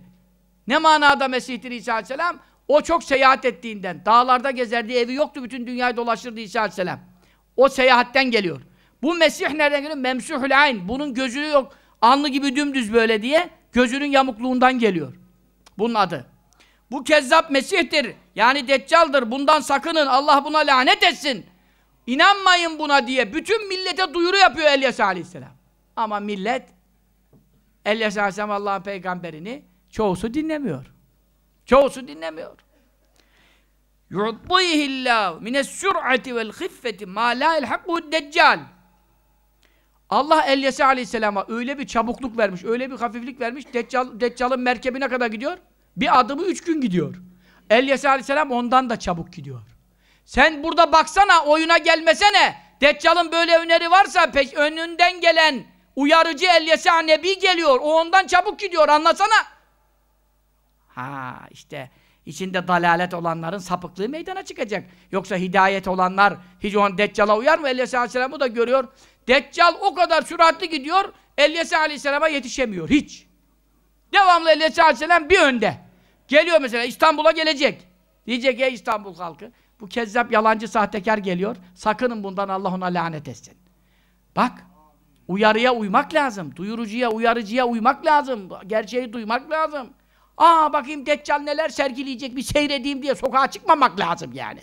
Ne manada Mesih'tir İsa Aleyhisselam? O çok seyahat ettiğinden, dağlarda gezerdi, evi yoktu, bütün dünyayı dolaşırdı İsa Aleyhisselam. O seyahatten geliyor. Bu Mesih nereden geliyor? Memsuhül ayn. Bunun gözü yok. Alnı gibi dümdüz böyle diye gözünün yamukluğundan geliyor. Bunun adı. Bu kezzap Mesih'tir. Yani Deccal'dır. Bundan sakının. Allah buna lanet etsin. İnanmayın buna diye bütün millete duyuru yapıyor Elyas Aleyhisselam. Ama millet Elyas Aleyhisselam Allah'ın peygamberini çoğusu dinlemiyor. Çoğusu dinlemiyor. yu'tihillahu mine's-sur'ati vel-hiffeti ma la yelhaquhu deccal. Allah Elyas Aleyhisselam'a öyle bir çabukluk vermiş, öyle bir hafiflik vermiş. Deccal, Deccal'ın merkebine kadar gidiyor. Bir adımı üç gün gidiyor. Elyas Aleyhisselam ondan da çabuk gidiyor. Sen burada baksana, oyuna gelmesene. Deccal'ın böyle öneri varsa pek önünden gelen uyarıcı Elyasa Nebi geliyor. O ondan çabuk gidiyor. Anlasana. Ha işte içinde dalalet olanların sapıklığı meydana çıkacak. Yoksa hidayet olanlar hiç on Deccal'a uyar mı? Elyasa Aleyhisselam'ı da görüyor. Deccal o kadar süratli gidiyor. Elyasa Aleyhisselam'a yetişemiyor. Hiç. Devamlı Elyasa Aleyhisselam bir önde. Geliyor mesela İstanbul'a gelecek. Diyecek ey İstanbul halkı. Bu kezzap, yalancı, sahtekar geliyor. Sakının bundan Allah ona lanet etsin. Bak. Uyarıya uymak lazım. Duyurucuya, uyarıcıya uymak lazım. Gerçeği duymak lazım. Aa bakayım Deccal neler sergileyecek bir seyredeyim diye sokağa çıkmamak lazım yani.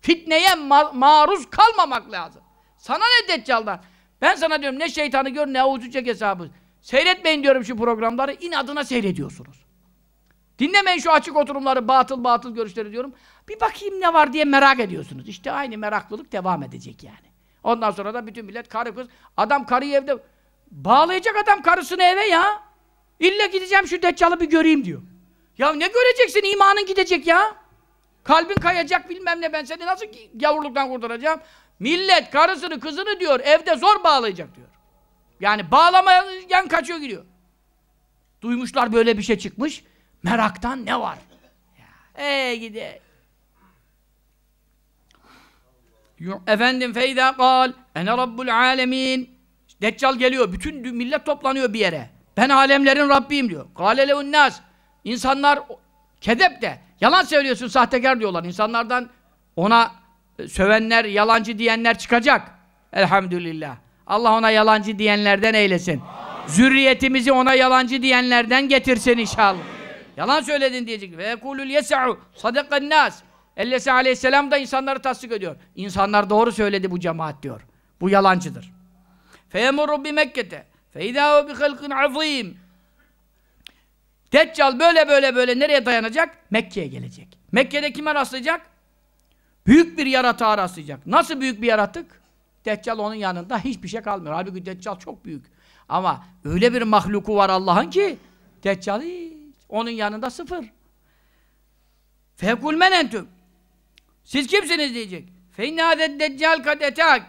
Fitneye ma maruz kalmamak lazım. Sana ne Deccal'dan? Ben sana diyorum ne şeytanı gör ne avucu çek hesabı. Seyretmeyin diyorum şu programları. inadına seyrediyorsunuz. Dinlemeyin şu açık oturumları, batıl batıl görüşleri diyorum. Bir bakayım ne var diye merak ediyorsunuz. İşte aynı meraklılık devam edecek yani. Ondan sonra da bütün millet karı kız, adam karıyı evde bağlayacak adam karısını eve ya. İlle gideceğim şu deccalı bir göreyim diyor. Ya ne göreceksin? İmanın gidecek ya. Kalbin kayacak bilmem ne ben seni nasıl gavurluktan kurtaracağım? Millet karısını kızını diyor evde zor bağlayacak diyor. Yani bağlamayan kaçıyor gidiyor. Duymuşlar böyle bir şey çıkmış. Meraktan ne var? Ey gide. Efendim feyda kal ene rabbul alemin. Deccal geliyor. Bütün millet toplanıyor bir yere. Ben alemlerin Rabbiyim diyor. Kâle lehun nas. İnsanlar kedep de yalan söylüyorsun sahtekar diyorlar. İnsanlardan ona e, sövenler, yalancı diyenler çıkacak. Elhamdülillah. Allah ona yalancı diyenlerden eylesin. Zürriyetimizi ona yalancı diyenlerden getirsin inşallah. Yalan söyledin diyecek. Ve yekulul yes'u sadakan nas. Ellesi aleyhisselam da insanları tasdik ediyor. İnsanlar doğru söyledi bu cemaat diyor. Bu yalancıdır. Feyemurru bi Mekke'te. Feydâhu bi halkın azîm. Deccal böyle böyle böyle nereye dayanacak? Mekke'ye gelecek. Mekke'de kime rastlayacak? Büyük bir yaratığa rastlayacak. Nasıl büyük bir yaratık? Deccal onun yanında hiçbir şey kalmıyor. Halbuki Deccal çok büyük. Ama öyle bir mahluku var Allah'ın ki Deccal hiç. Onun yanında sıfır. Fekul men entüm. Siz kimsiniz diyecek. Feinnâdet deccal kad etak.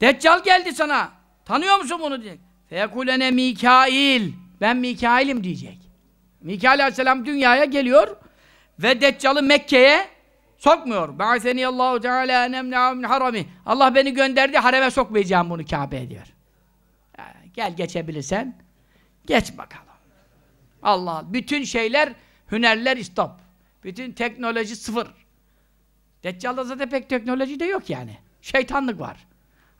Deccal geldi sana. Tanıyor musun bunu diyecek. Fekulene Mikail. Ben Mikail'im diyecek. Mikail aleyhisselam dünyaya geliyor ve Deccal'ı Mekke'ye sokmuyor. Ba'seni Allahu Teala enemna min harami. Allah beni gönderdi hareme sokmayacağım bunu Kabe'ye diyor. Gel geçebilirsen geç bakalım. Allah bütün şeyler hünerler istop. Bütün teknoloji sıfır. Deccal'da zaten pek teknoloji de yok yani. Şeytanlık var.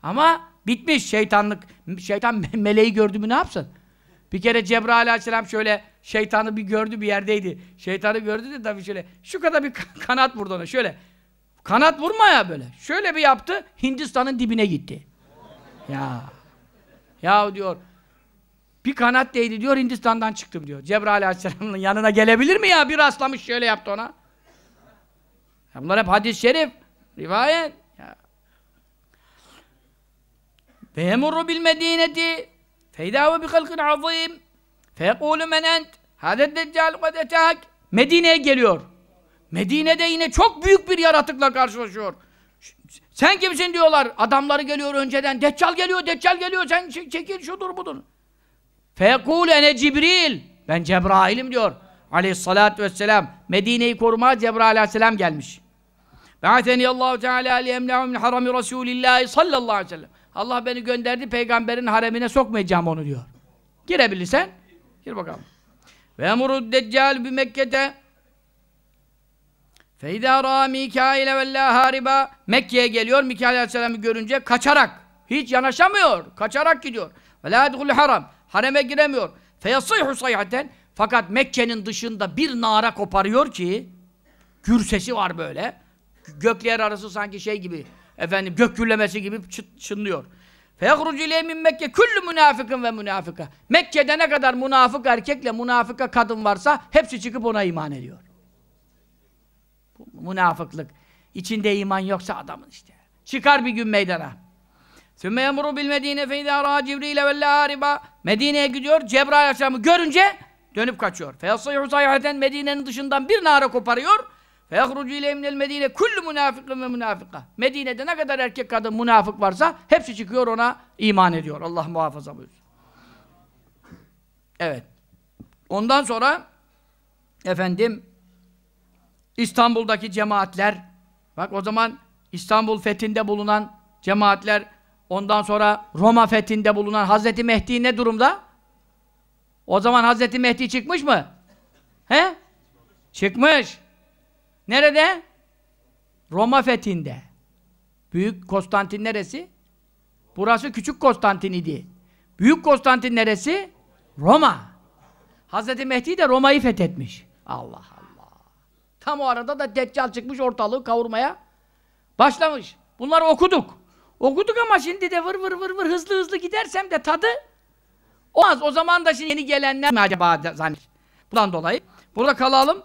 Ama bitmiş şeytanlık. Şeytan *laughs* meleği gördü mü ne yapsın? Bir kere Cebrail aleyhisselam şöyle şeytanı bir gördü bir yerdeydi. Şeytanı gördü de tabii şöyle şu kadar bir *laughs* kanat vurdu ona şöyle. Kanat vurma ya böyle. Şöyle bir yaptı Hindistan'ın dibine gitti. Ya. Ya diyor bir kanat değdi diyor Hindistan'dan çıktım diyor. Cebrail aleyhisselamın *laughs* yanına gelebilir mi ya? Bir rastlamış şöyle yaptı ona. Ya bunlar hep hadis-i şerif. Rivayet. Ve bil medineti feydahu bi halkın azim feyekulu men ent hadet deccal kad etak Medine'ye geliyor. Medine'de yine çok büyük bir yaratıkla karşılaşıyor. Sen kimsin diyorlar. Adamları geliyor önceden. Deccal geliyor, Deccal geliyor. Sen çekil şudur budur. Fekul ene Cibril. Ben Cebrail'im diyor. Aleyhissalatü vesselam. Medine'yi korumaya Cebrail aleyhisselam gelmiş. Be'ateni Allahu Teala liyemne'u min harami Resulillah sallallahu aleyhi ve sellem. Allah beni gönderdi peygamberin haremine sokmayacağım onu diyor. Girebilirsen gir bakalım. Ve emurud deccal bi Mekke'te Feyda ra Mikail ve la hariba Mekke'ye geliyor Mikail aleyhisselam'ı görünce kaçarak hiç yanaşamıyor. Kaçarak gidiyor. Ve la haram. Hareme giremiyor. Feyasıyhu sayhaten fakat Mekke'nin dışında bir nara koparıyor ki gür sesi var böyle. Gökler arası sanki şey gibi efendim gök gürlemesi gibi çı- çınlıyor. İleyhi min Mekke küllü münafıkın ve münafıka. Mekke'de ne kadar münafık erkekle münafıka kadın varsa hepsi çıkıp ona iman ediyor. Bu münafıklık. İçinde iman yoksa adamın işte. Çıkar bir gün meydana. Medine fe izâ râ Cibril'e ve lâriba. Medine'ye gidiyor. Cebrail Aleyhisselam'ı görünce dönüp kaçıyor. Feyasayhu sayhaten Medine'nin dışından bir nara koparıyor. Minel Medine kullu münafıkın ve münafıka. Medine'de ne kadar erkek kadın münafık varsa hepsi çıkıyor ona iman ediyor. Allah muhafaza buyursun. Evet. Ondan sonra efendim İstanbul'daki cemaatler bak o zaman İstanbul fethinde bulunan cemaatler ondan sonra Roma fethinde bulunan Hazreti Mehdi ne durumda? O zaman Hazreti Mehdi çıkmış mı? He? Çıkmış. Nerede? Roma fethinde. Büyük Konstantin neresi? Burası Küçük Konstantin idi. Büyük Konstantin neresi? Roma. Hazreti Mehdi de Roma'yı fethetmiş. Allah Allah. Tam o arada da Deccal çıkmış ortalığı kavurmaya başlamış. Bunları okuduk. Okuduk ama şimdi de vır vır vır vır hızlı hızlı gidersem de tadı olmaz. O zaman da şimdi yeni gelenler mi acaba zannet. Bundan dolayı burada kalalım.